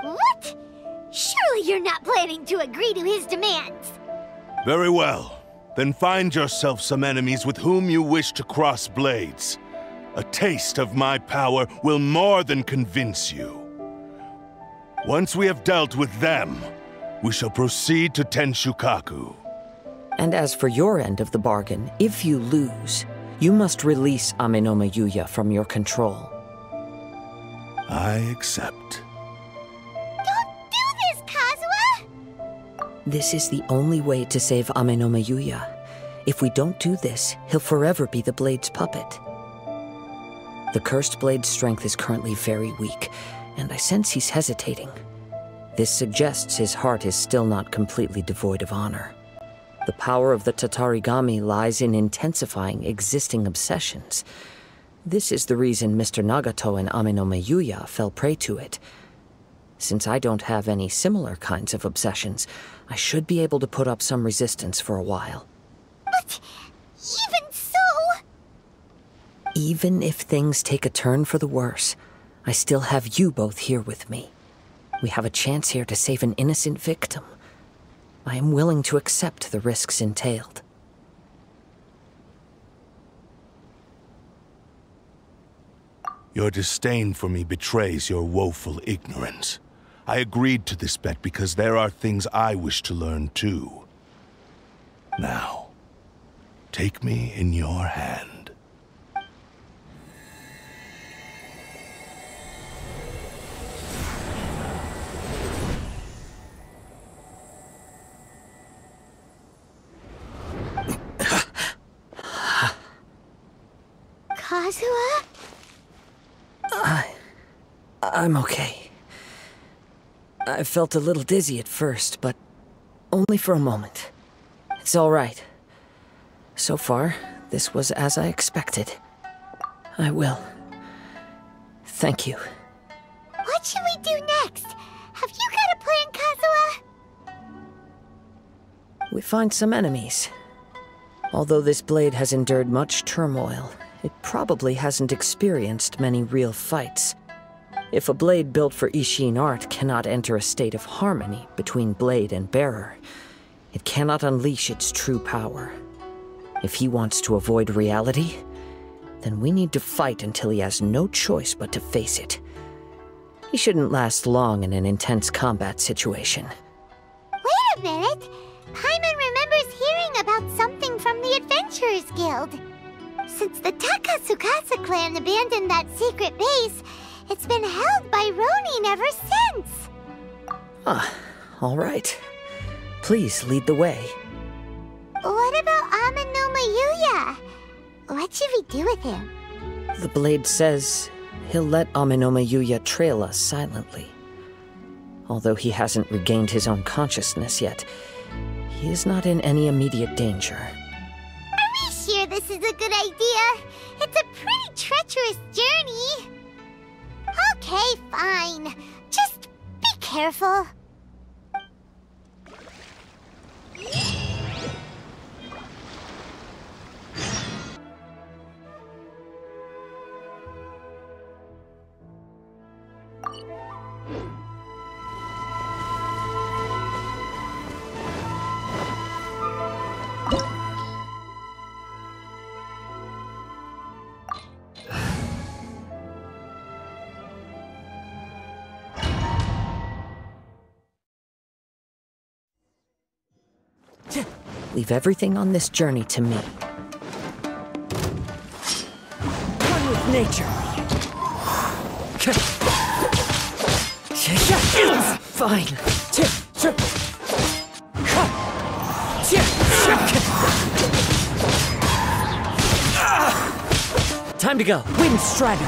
What? Surely you're not planning to agree to his demands. Very well. Then find yourself some enemies with whom you wish to cross blades. A taste of my power will more than convince you. Once we have dealt with them, we shall proceed to Tenshukaku. And as for your end of the bargain, if you lose, you must release Amenoma Yuya from your control. I accept. This is the only way to save Amenoma Yuya. If we don't do this, he'll forever be the Blade's puppet. The Cursed Blade's strength is currently very weak, and I sense he's hesitating. This suggests his heart is still not completely devoid of honor. The power of the Tatarigami lies in intensifying existing obsessions. This is the reason Mr. Nagato and Amenoma Yuya fell prey to it. Since I don't have any similar kinds of obsessions, I should be able to put up some resistance for a while. But even so... Even if things take a turn for the worse, I still have you both here with me. We have a chance here to save an innocent victim. I am willing to accept the risks entailed. Your disdain for me betrays your woeful ignorance. I agreed to this bet because there are things I wish to learn too. Now, take me in your hand. Kazuha? I. I'm okay. I felt a little dizzy at first, but only for a moment. It's all right. So far, this was as I expected. I will. Thank you. What should we do next? Have you got a plan, Kazuha? We find some enemies. Although this blade has endured much turmoil, it probably hasn't experienced many real fights. If a blade built for Isshin art cannot enter a state of harmony between blade and bearer, it cannot unleash its true power. If he wants to avoid reality, then we need to fight until he has no choice but to face it. He shouldn't last long in an intense combat situation. Wait a minute! Paimon remembers hearing about something from the Adventurers Guild. Since the Takasukasa clan abandoned that secret base, it's been held by Ronin ever since. Ah, all right. Please lead the way. What about Amenoma Yuya? What should we do with him? The blade says he'll let Amenoma Yuya trail us silently. Although he hasn't regained his own consciousness yet, he is not in any immediate danger. Are we sure this is a good idea? It's a pretty treacherous journey. Okay, fine. Just be careful. Leave everything on this journey to me. One with nature. Fine. Time to go. Wind Strider.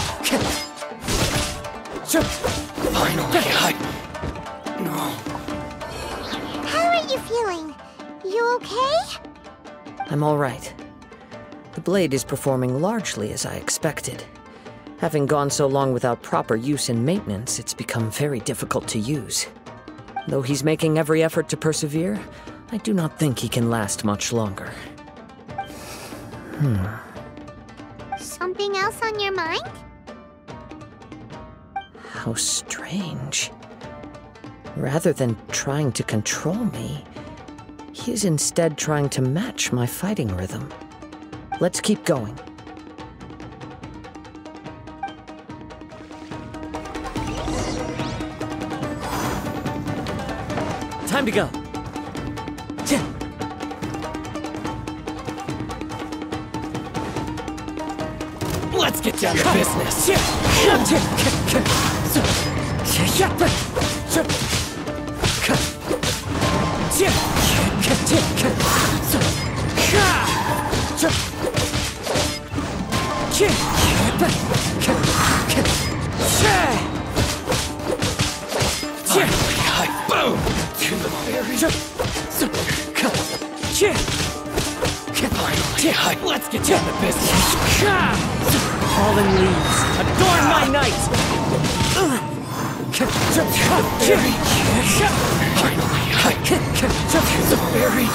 I'm all right. The blade is performing largely as I expected. Having gone so long without proper use and maintenance, it's become very difficult to use. Though he's making every effort to persevere, I do not think he can last much longer. Hmm. Something else on your mind? How strange. Rather than trying to control me, he is instead trying to match my fighting rhythm. Let's keep going. Time to go. Let's get down to business. Boom! To the berry. Finally, let's get down to business. Fallen leaves, adorn my night. Berry. Finally, to the very...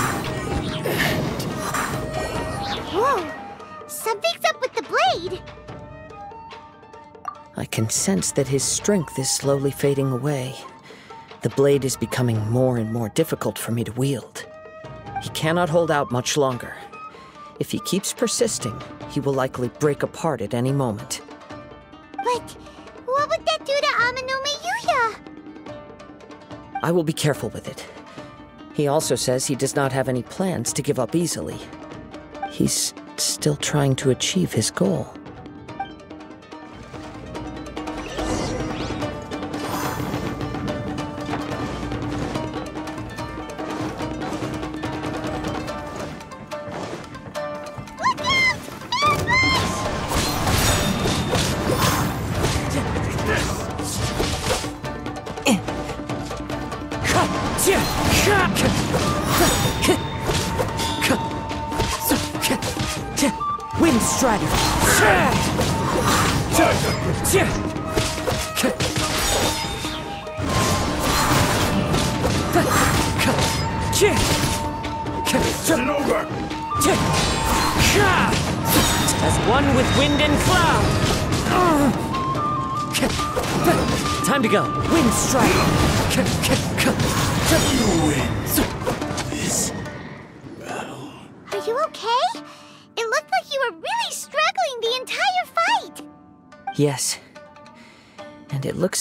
Whoa! Something's up with the blade! I can sense that his strength is slowly fading away. The blade is becoming more and more difficult for me to wield. He cannot hold out much longer. If he keeps persisting, he will likely break apart at any moment. But I will be careful with it. He also says he does not have any plans to give up easily. He's still trying to achieve his goal.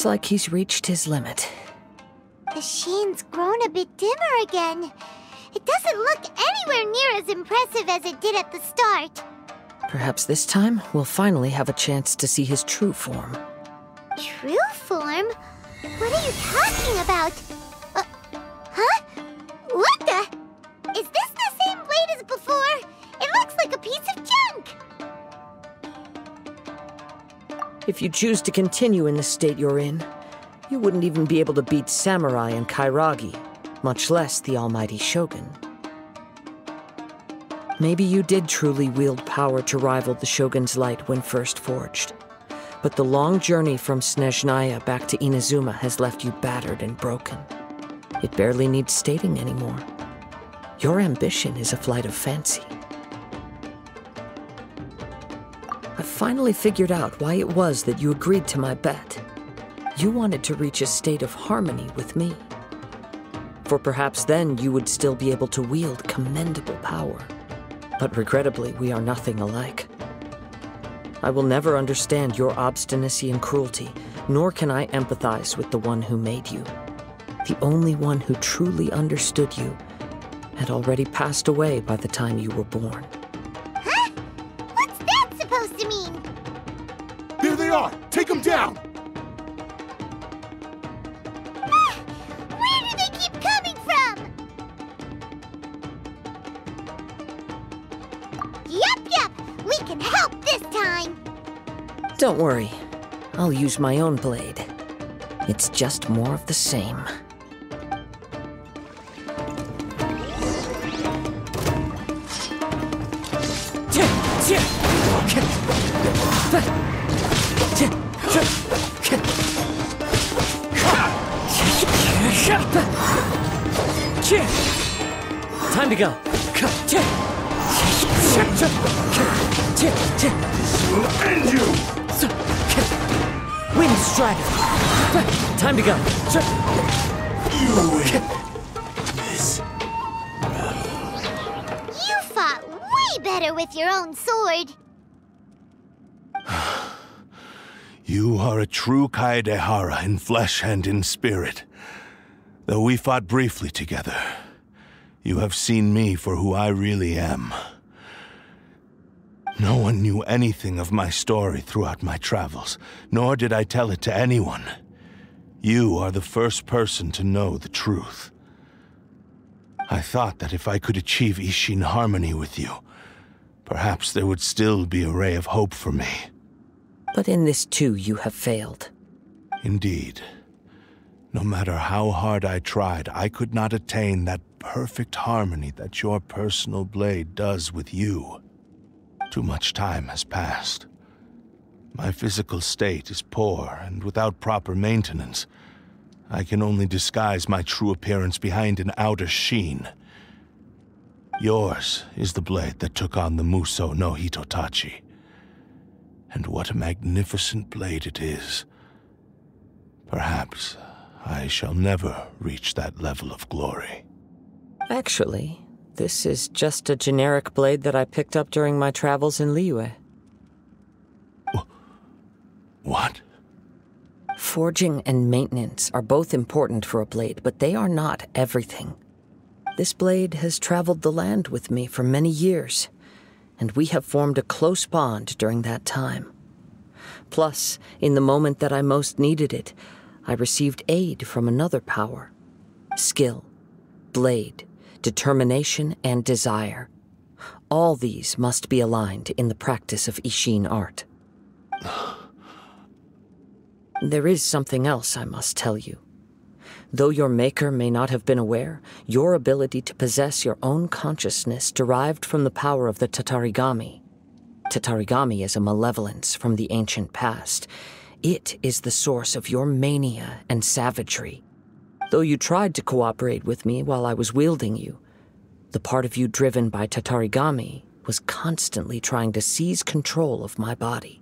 Looks like he's reached his limit. The sheen's grown a bit dimmer again. It doesn't look anywhere near as impressive as it did at the start. Perhaps this time we'll finally have a chance to see his true form. If you choose to continue in the state you're in, you wouldn't even be able to beat Samurai and Kairagi, much less the almighty Shogun. Maybe you did truly wield power to rival the Shogun's light when first forged. But the long journey from Snezhnaya back to Inazuma has left you battered and broken. It barely needs stating anymore. Your ambition is a flight of fancy. Finally figured out why it was that you agreed to my bet. You wanted to reach a state of harmony with me. For perhaps then you would still be able to wield commendable power. But regrettably, we are nothing alike. I will never understand your obstinacy and cruelty, nor can I empathize with the one who made you. The only one who truly understood you had already passed away by the time you were born. Are! Take them down! Ah, Where do they keep coming from? Yup, yup! We can help this time! Don't worry, I'll use my own blade. It's just more of the same. Time to go. We'll end you! Wind Strider. Time to go. You win! This. You fought way better with your own sword. You are a true Kaedehara in flesh and in spirit. Though we fought briefly together, you have seen me for who I really am. No one knew anything of my story throughout my travels, nor did I tell it to anyone. You are the first person to know the truth. I thought that if I could achieve Isshin harmony with you, perhaps there would still be a ray of hope for me. But in this too, you have failed. Indeed. No matter how hard I tried, I could not attain that perfect harmony that your personal blade does with you. Too much time has passed. My physical state is poor, and without proper maintenance, I can only disguise my true appearance behind an outer sheen. Yours is the blade that took on the Musou no Hitotachi. And what a magnificent blade it is. Perhaps I shall never reach that level of glory. Actually, this is just a generic blade that I picked up during my travels in Liyue. What? Forging and maintenance are both important for a blade, but they are not everything. This blade has traveled the land with me for many years, and we have formed a close bond during that time. Plus, in the moment that I most needed it, I received aid from another power skill, blade, determination, and desire. All these must be aligned in the practice of Isshin art. There is something else I must tell you. Though your maker may not have been aware, your ability to possess your own consciousness derived from the power of the Tatarigami. Tatarigami is a malevolence from the ancient past. It is the source of your mania and savagery. Though you tried to cooperate with me while I was wielding you, the part of you driven by Tatarigami was constantly trying to seize control of my body.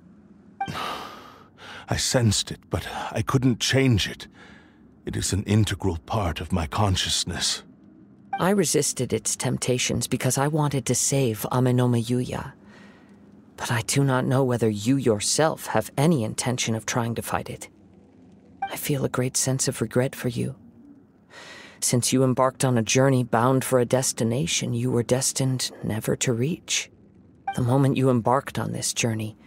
I sensed it, but I couldn't change it. It is an integral part of my consciousness. I resisted its temptations because I wanted to save Amenoma Yuya. But I do not know whether you yourself have any intention of trying to fight it. I feel a great sense of regret for you. Since you embarked on a journey bound for a destination you were destined never to reach. The moment you embarked on this journey,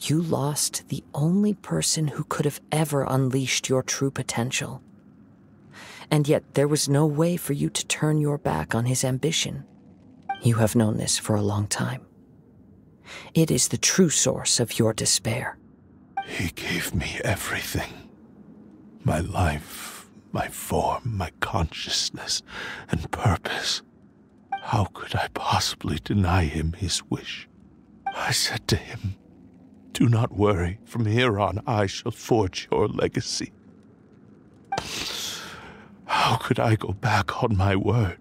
you lost the only person who could have ever unleashed your true potential. And yet there was no way for you to turn your back on his ambition. You have known this for a long time. It is the true source of your despair. He gave me everything. My life, my form, my consciousness, and purpose. How could I possibly deny him his wish? I said to him, do not worry. From here on, I shall forge your legacy. How could I go back on my word?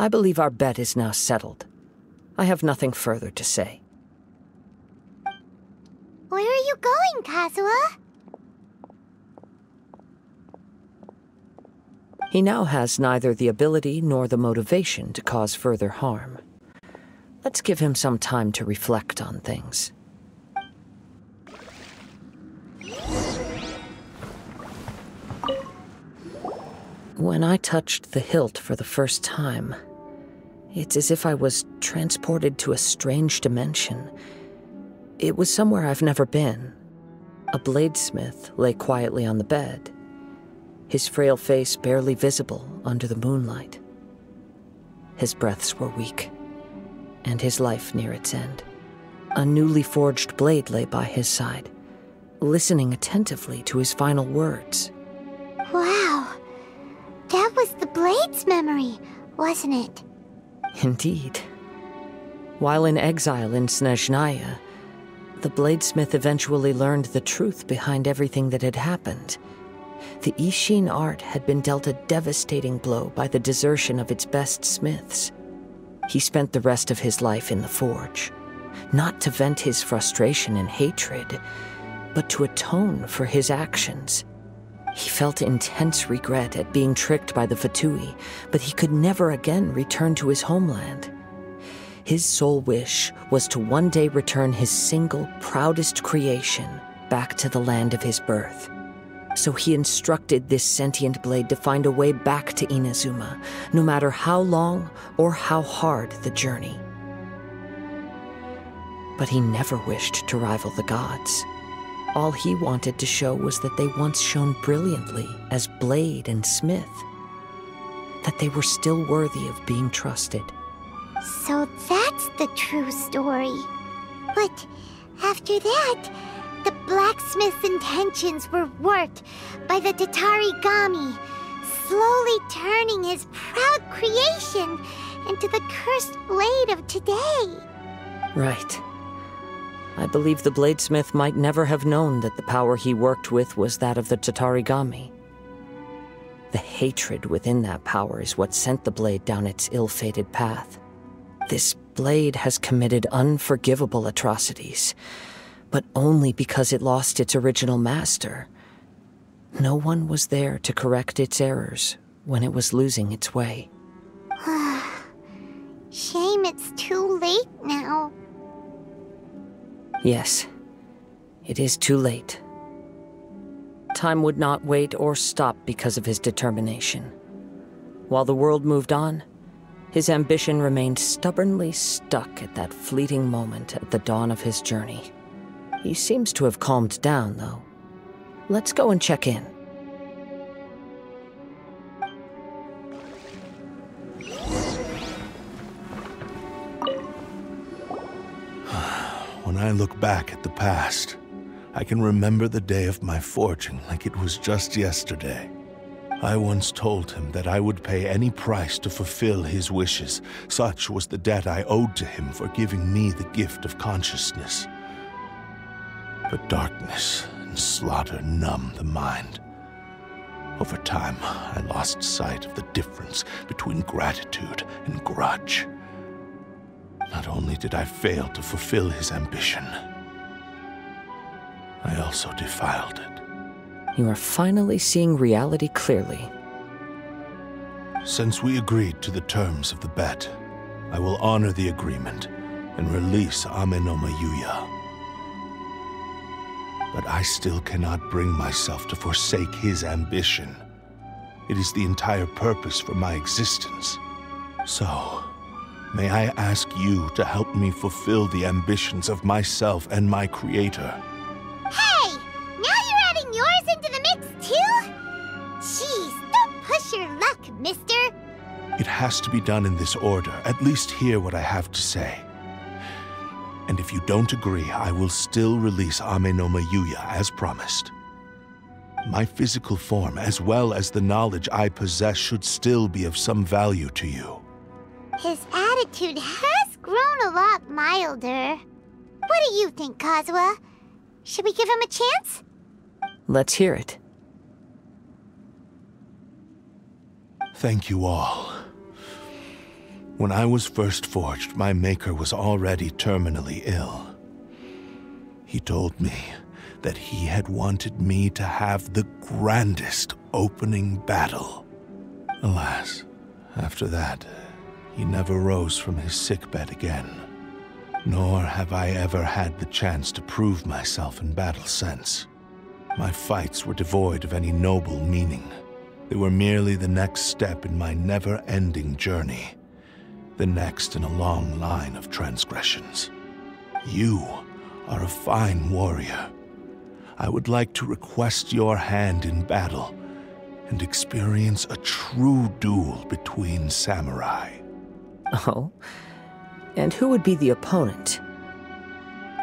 I believe our bet is now settled. I have nothing further to say. Where are you going, Kazuha? He now has neither the ability nor the motivation to cause further harm. Let's give him some time to reflect on things. When I touched the hilt for the first time, it's as if I was transported to a strange dimension. It was somewhere I've never been. A bladesmith lay quietly on the bed, his frail face barely visible under the moonlight. His breaths were weak and his life near its end. A newly forged blade lay by his side, listening attentively to his final words. Wow. That was the Blade's memory, wasn't it? Indeed. While in exile in Snezhnaya, the bladesmith eventually learned the truth behind everything that had happened. The Isshin art had been dealt a devastating blow by the desertion of its best smiths. He spent the rest of his life in the forge, not to vent his frustration and hatred, but to atone for his actions. He felt intense regret at being tricked by the Fatui, but he could never again return to his homeland. His sole wish was to one day return his single, proudest creation back to the land of his birth. So he instructed this sentient blade to find a way back to Inazuma, no matter how long or how hard the journey. But he never wished to rival the gods. All he wanted to show was that they once shone brilliantly as blade and smith, that they were still worthy of being trusted. So that's the true story. But after that, the blacksmith's intentions were worked by the Tatarigami, slowly turning his proud creation into the cursed blade of today. Right. I believe the bladesmith might never have known that the power he worked with was that of the Tatarigami. The hatred within that power is what sent the blade down its ill-fated path. This blade has committed unforgivable atrocities, but only because it lost its original master. No one was there to correct its errors when it was losing its way. Shame it's too late now. Yes, it is too late. Time would not wait or stop because of his determination. While the world moved on, his ambition remained stubbornly stuck at that fleeting moment at the dawn of his journey. He seems to have calmed down, though. Let's go and check in. When I look back at the past, I can remember the day of my forging like it was just yesterday. I once told him that I would pay any price to fulfill his wishes. Such was the debt I owed to him for giving me the gift of consciousness. But darkness and slaughter numb the mind. Over time, I lost sight of the difference between gratitude and grudge. Not only did I fail to fulfill his ambition, I also defiled it. You are finally seeing reality clearly. Since we agreed to the terms of the bet, I will honor the agreement and release Amenoma Yuya. But I still cannot bring myself to forsake his ambition. It is the entire purpose for my existence. So, may I ask you to help me fulfill the ambitions of myself and my creator? Hey! Now you're adding yours into the mix, too? Jeez, don't push your luck, mister. It has to be done in this order. At least hear what I have to say. And if you don't agree, I will still release Amenoma Yuya as promised. My physical form, as well as the knowledge I possess, should still be of some value to you. His attitude has grown a lot milder. What do you think, Kazuha? Should we give him a chance? Let's hear it. Thank you all. When I was first forged, my maker was already terminally ill. He told me that he had wanted me to have the grandest opening battle. Alas, after that, he never rose from his sickbed again. Nor have I ever had the chance to prove myself in battle since. My fights were devoid of any noble meaning. They were merely the next step in my never-ending journey. The next in a long line of transgressions. You are a fine warrior. I would like to request your hand in battle and experience a true duel between samurai. Oh? And who would be the opponent?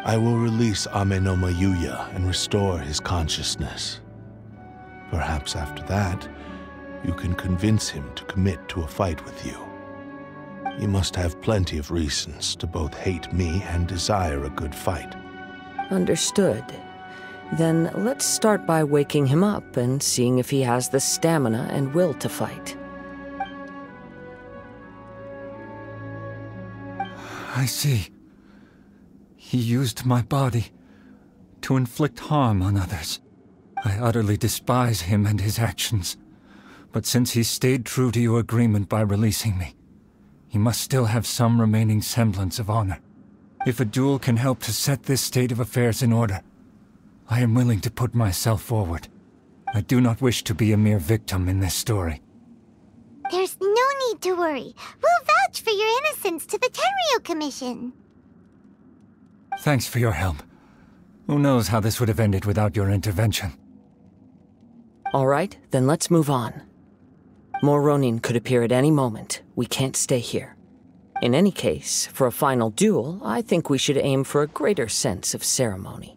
I will release Amenoma Yuya and restore his consciousness. Perhaps after that, you can convince him to commit to a fight with you. He must have plenty of reasons to both hate me and desire a good fight. Understood. Then let's start by waking him up and seeing if he has the stamina and will to fight. I see. He used my body to inflict harm on others. I utterly despise him and his actions. But since he stayed true to your agreement by releasing me, he must still have some remaining semblance of honor. If a duel can help to set this state of affairs in order, I am willing to put myself forward. I do not wish to be a mere victim in this story. There's need to worry. We'll vouch for your innocence to the Tenryou Commission. Thanks for your help. Who knows how this would have ended without your intervention. All right, then let's move on. More Ronin could appear at any moment. We can't stay here. In any case, for a final duel, I think we should aim for a greater sense of ceremony.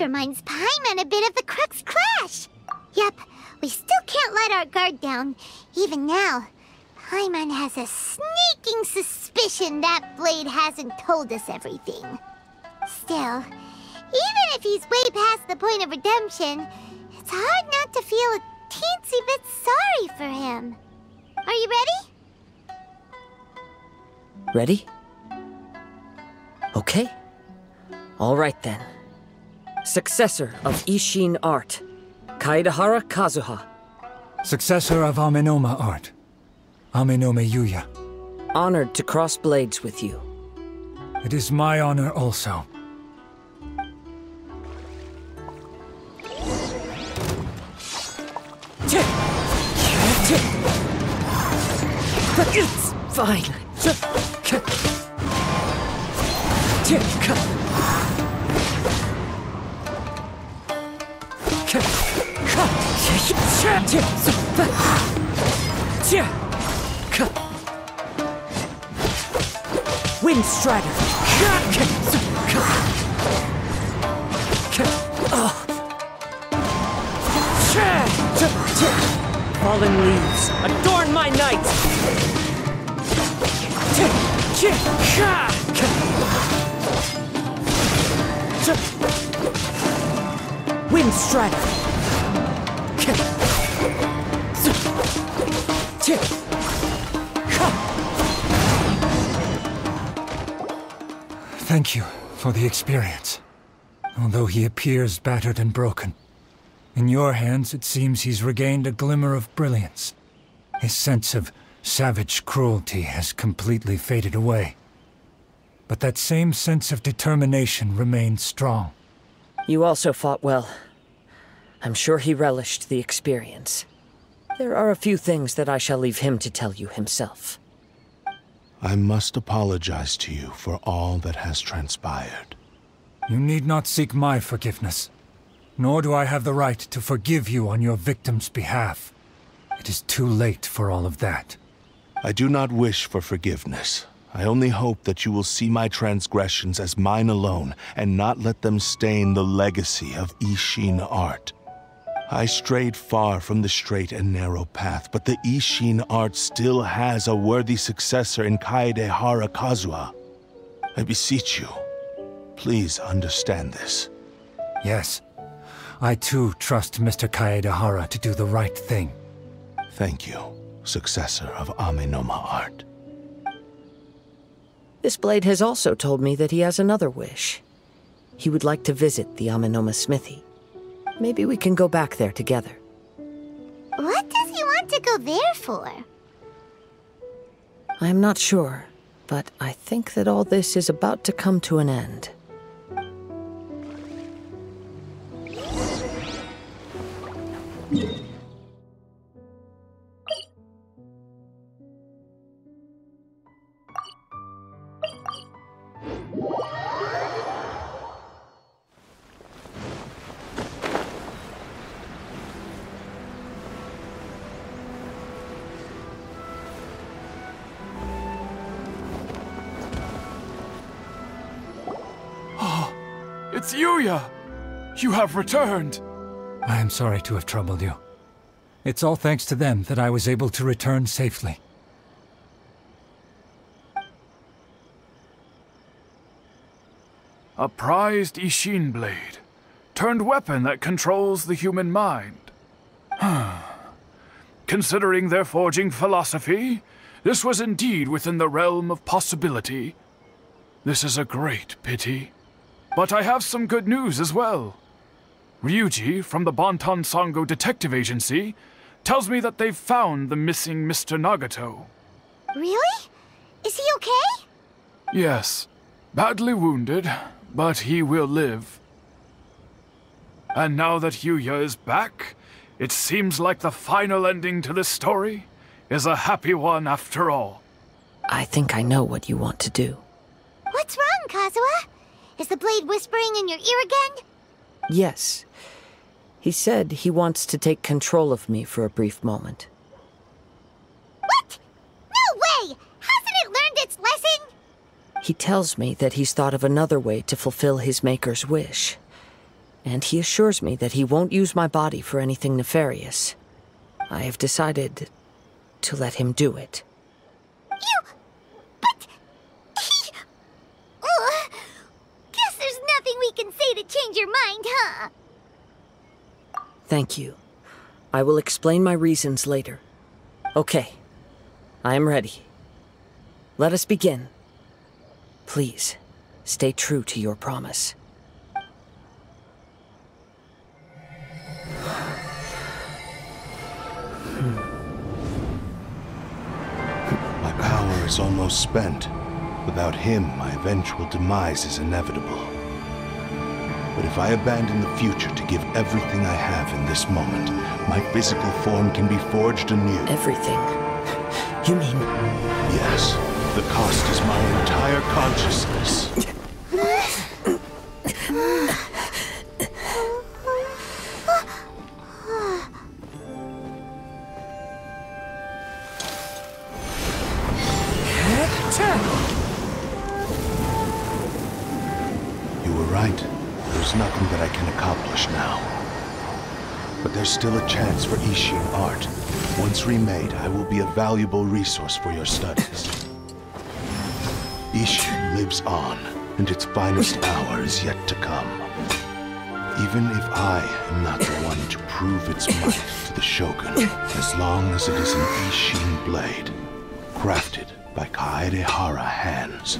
Reminds Paimon a bit of the Crux Clash. Yep, we still can't let our guard down. Even now, Paimon has a sneaking suspicion that Blade hasn't told us everything. Still, even if he's way past the point of redemption, it's hard not to feel a teensy bit sorry for him. Are you ready? Ready? Okay. All right then. Successor of Isshin art, Kaedehara Kazuha. Successor of Amenoma art, Amenoma Yuya. Honored to cross blades with you. It is my honor also. It's fine. Wind Strider. Fallen leaves, adorn my night! Wind Strider. Thank you for the experience. Although he appears battered and broken. In your hands, it seems he's regained a glimmer of brilliance. His sense of savage cruelty has completely faded away. But that same sense of determination remains strong. You also fought well. I'm sure he relished the experience. There are a few things that I shall leave him to tell you himself. I must apologize to you for all that has transpired. You need not seek my forgiveness. Nor do I have the right to forgive you on your victim's behalf. It is too late for all of that. I do not wish for forgiveness. I only hope that you will see my transgressions as mine alone and not let them stain the legacy of Isshin art. I strayed far from the straight and narrow path, but the Isshin art still has a worthy successor in Kaedehara Kazuha. I beseech you, please understand this. Yes, I too trust Mr. Kaedehara to do the right thing. Thank you, successor of Amenoma art. This blade has also told me that he has another wish. He would like to visit the Amenoma smithy. Maybe we can go back there together. What does he want to go there for? I'm not sure, but I think that all this is about to come to an end. Yuya! You have returned! I am sorry to have troubled you. It's all thanks to them that I was able to return safely. A prized Isshin blade, turned weapon that controls the human mind. Considering their forging philosophy, this was indeed within the realm of possibility. This is a great pity. But I have some good news as well. Ryuuji from the Bantan Sango Detective Agency tells me that they've found the missing Mr. Nagato. Really? Is he okay? Yes, badly wounded, but he will live. And now that Yuya is back, it seems like the final ending to this story is a happy one after all. I think I know what you want to do. What's wrong, Kazuha? Is the blade whispering in your ear again? Yes. He said he wants to take control of me for a brief moment. What? No way! Hasn't it learned its lesson? He tells me that he's thought of another way to fulfill his maker's wish. And he assures me that he won't use my body for anything nefarious. I have decided to let him do it. You... But... He... Ugh. Guess there's nothing we can say to change your mind, huh? Thank you. I will explain my reasons later. Okay. I am ready. Let us begin. Please, stay true to your promise. Hmm. My power is almost spent. Without him, my eventual demise is inevitable. But if I abandon the future to give everything I have in this moment, my physical form can be forged anew. Everything? You mean... Yes. The cost is my entire consciousness. There's nothing that I can accomplish now. But there's still a chance for Isshin art. Once remade, I will be a valuable resource for your studies. Isshin lives on, and its finest hour is yet to come. Even if I am not the one to prove its might to the Shogun, as long as it is an Isshin blade, crafted by Kaedehara hands,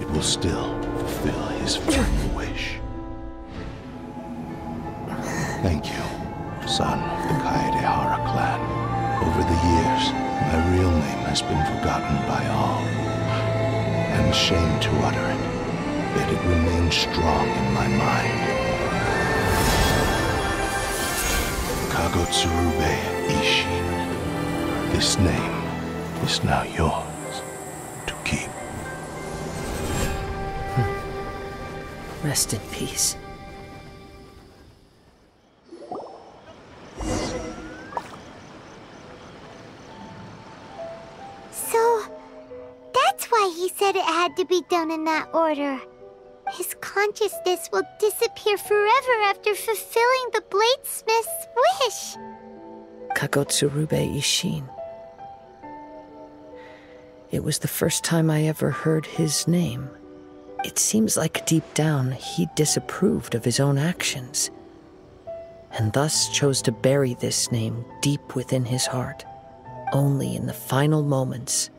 it will still fulfill his final wish. Thank you, son of the Kaedehara clan. Over the years, my real name has been forgotten by all. I'm ashamed to utter it, yet it remains strong in my mind. Kagotsurube Isshin. This name is now yours Rest in peace. So, that's why he said it had to be done in that order. His consciousness will disappear forever after fulfilling the bladesmith's wish. Kagotsurube Isshin. It was the first time I ever heard his name. It seems like deep down he disapproved of his own actions, and thus chose to bury this name deep within his heart. Only in the final moments,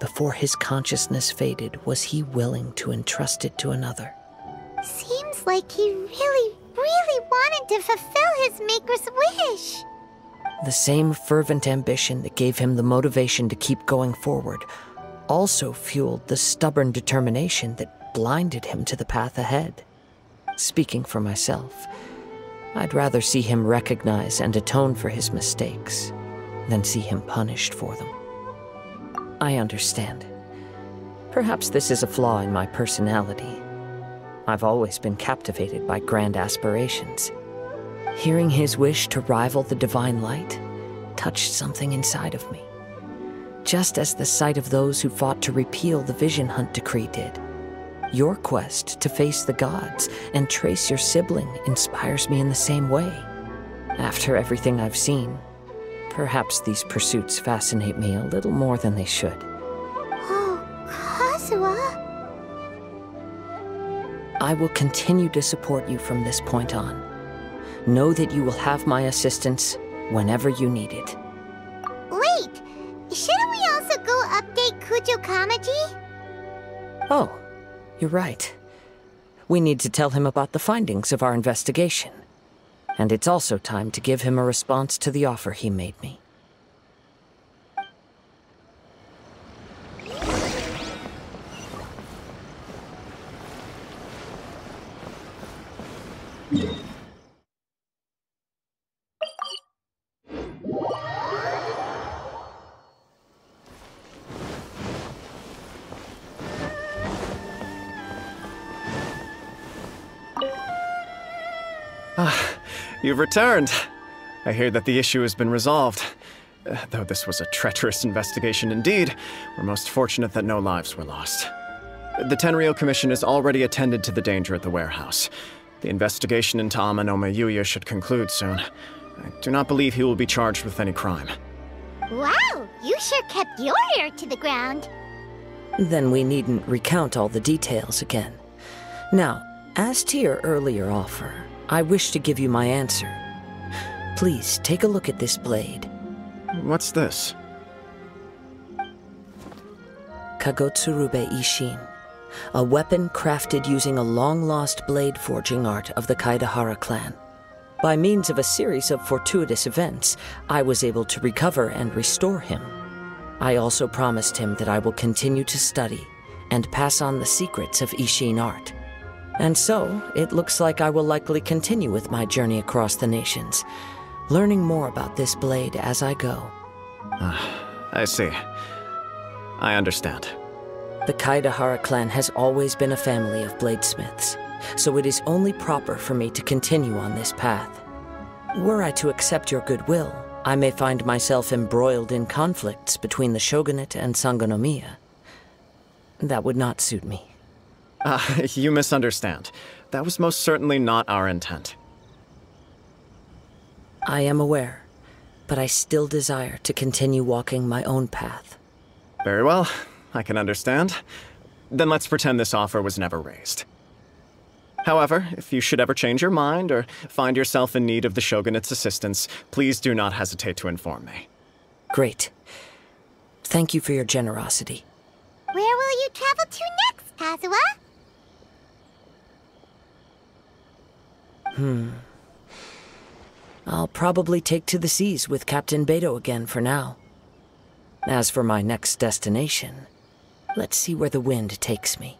before his consciousness faded, was he willing to entrust it to another. Seems like he really, really wanted to fulfill his maker's wish. The same fervent ambition that gave him the motivation to keep going forward also fueled the stubborn determination that blinded him to the path ahead. Speaking for myself, I'd rather see him recognize and atone for his mistakes than see him punished for them. I understand. Perhaps this is a flaw in my personality. I've always been captivated by grand aspirations. Hearing his wish to rival the divine light touched something inside of me. Just as the sight of those who fought to repeal the Vision Hunt decree did. Your quest to face the gods and trace your sibling inspires me in the same way. After everything I've seen, perhaps these pursuits fascinate me a little more than they should. Oh, Kazuha. I will continue to support you from this point on. Know that you will have my assistance whenever you need it. Wait, shouldn't we also go update Kujo Kamaji? Oh, you're right. We need to tell him about the findings of our investigation. And it's also time to give him a response to the offer he made me. Ah, you've returned. I hear that the issue has been resolved. Uh, though this was a treacherous investigation indeed, we're most fortunate that no lives were lost. The Tenryou Commission has already attended to the danger at the warehouse. The investigation into Amenoma Yuya should conclude soon. I do not believe he will be charged with any crime. Wow, you sure kept your ear to the ground. Then we needn't recount all the details again. Now, as to your earlier offer, I wish to give you my answer. Please take a look at this blade. What's this? Kagotsurube Isshin, a weapon crafted using a long-lost blade forging art of the Kaedehara clan. By means of a series of fortuitous events, I was able to recover and restore him. I also promised him that I will continue to study and pass on the secrets of Isshin art. And so, it looks like I will likely continue with my journey across the nations, learning more about this blade as I go. Ah, I see. I understand. The Kaedehara clan has always been a family of bladesmiths, so it is only proper for me to continue on this path. Were I to accept your goodwill, I may find myself embroiled in conflicts between the shogunate and Sangonomiya. That would not suit me. Ah, you misunderstand. That was most certainly not our intent. I am aware, but I still desire to continue walking my own path. Very well, I can understand. Then let's pretend this offer was never raised. However, if you should ever change your mind or find yourself in need of the Shogunate's assistance, please do not hesitate to inform me. Great. Thank you for your generosity. Where will you travel to next, Kazuha? Hmm. I'll probably take to the seas with Captain Beidou again for now. As for my next destination, let's see where the wind takes me.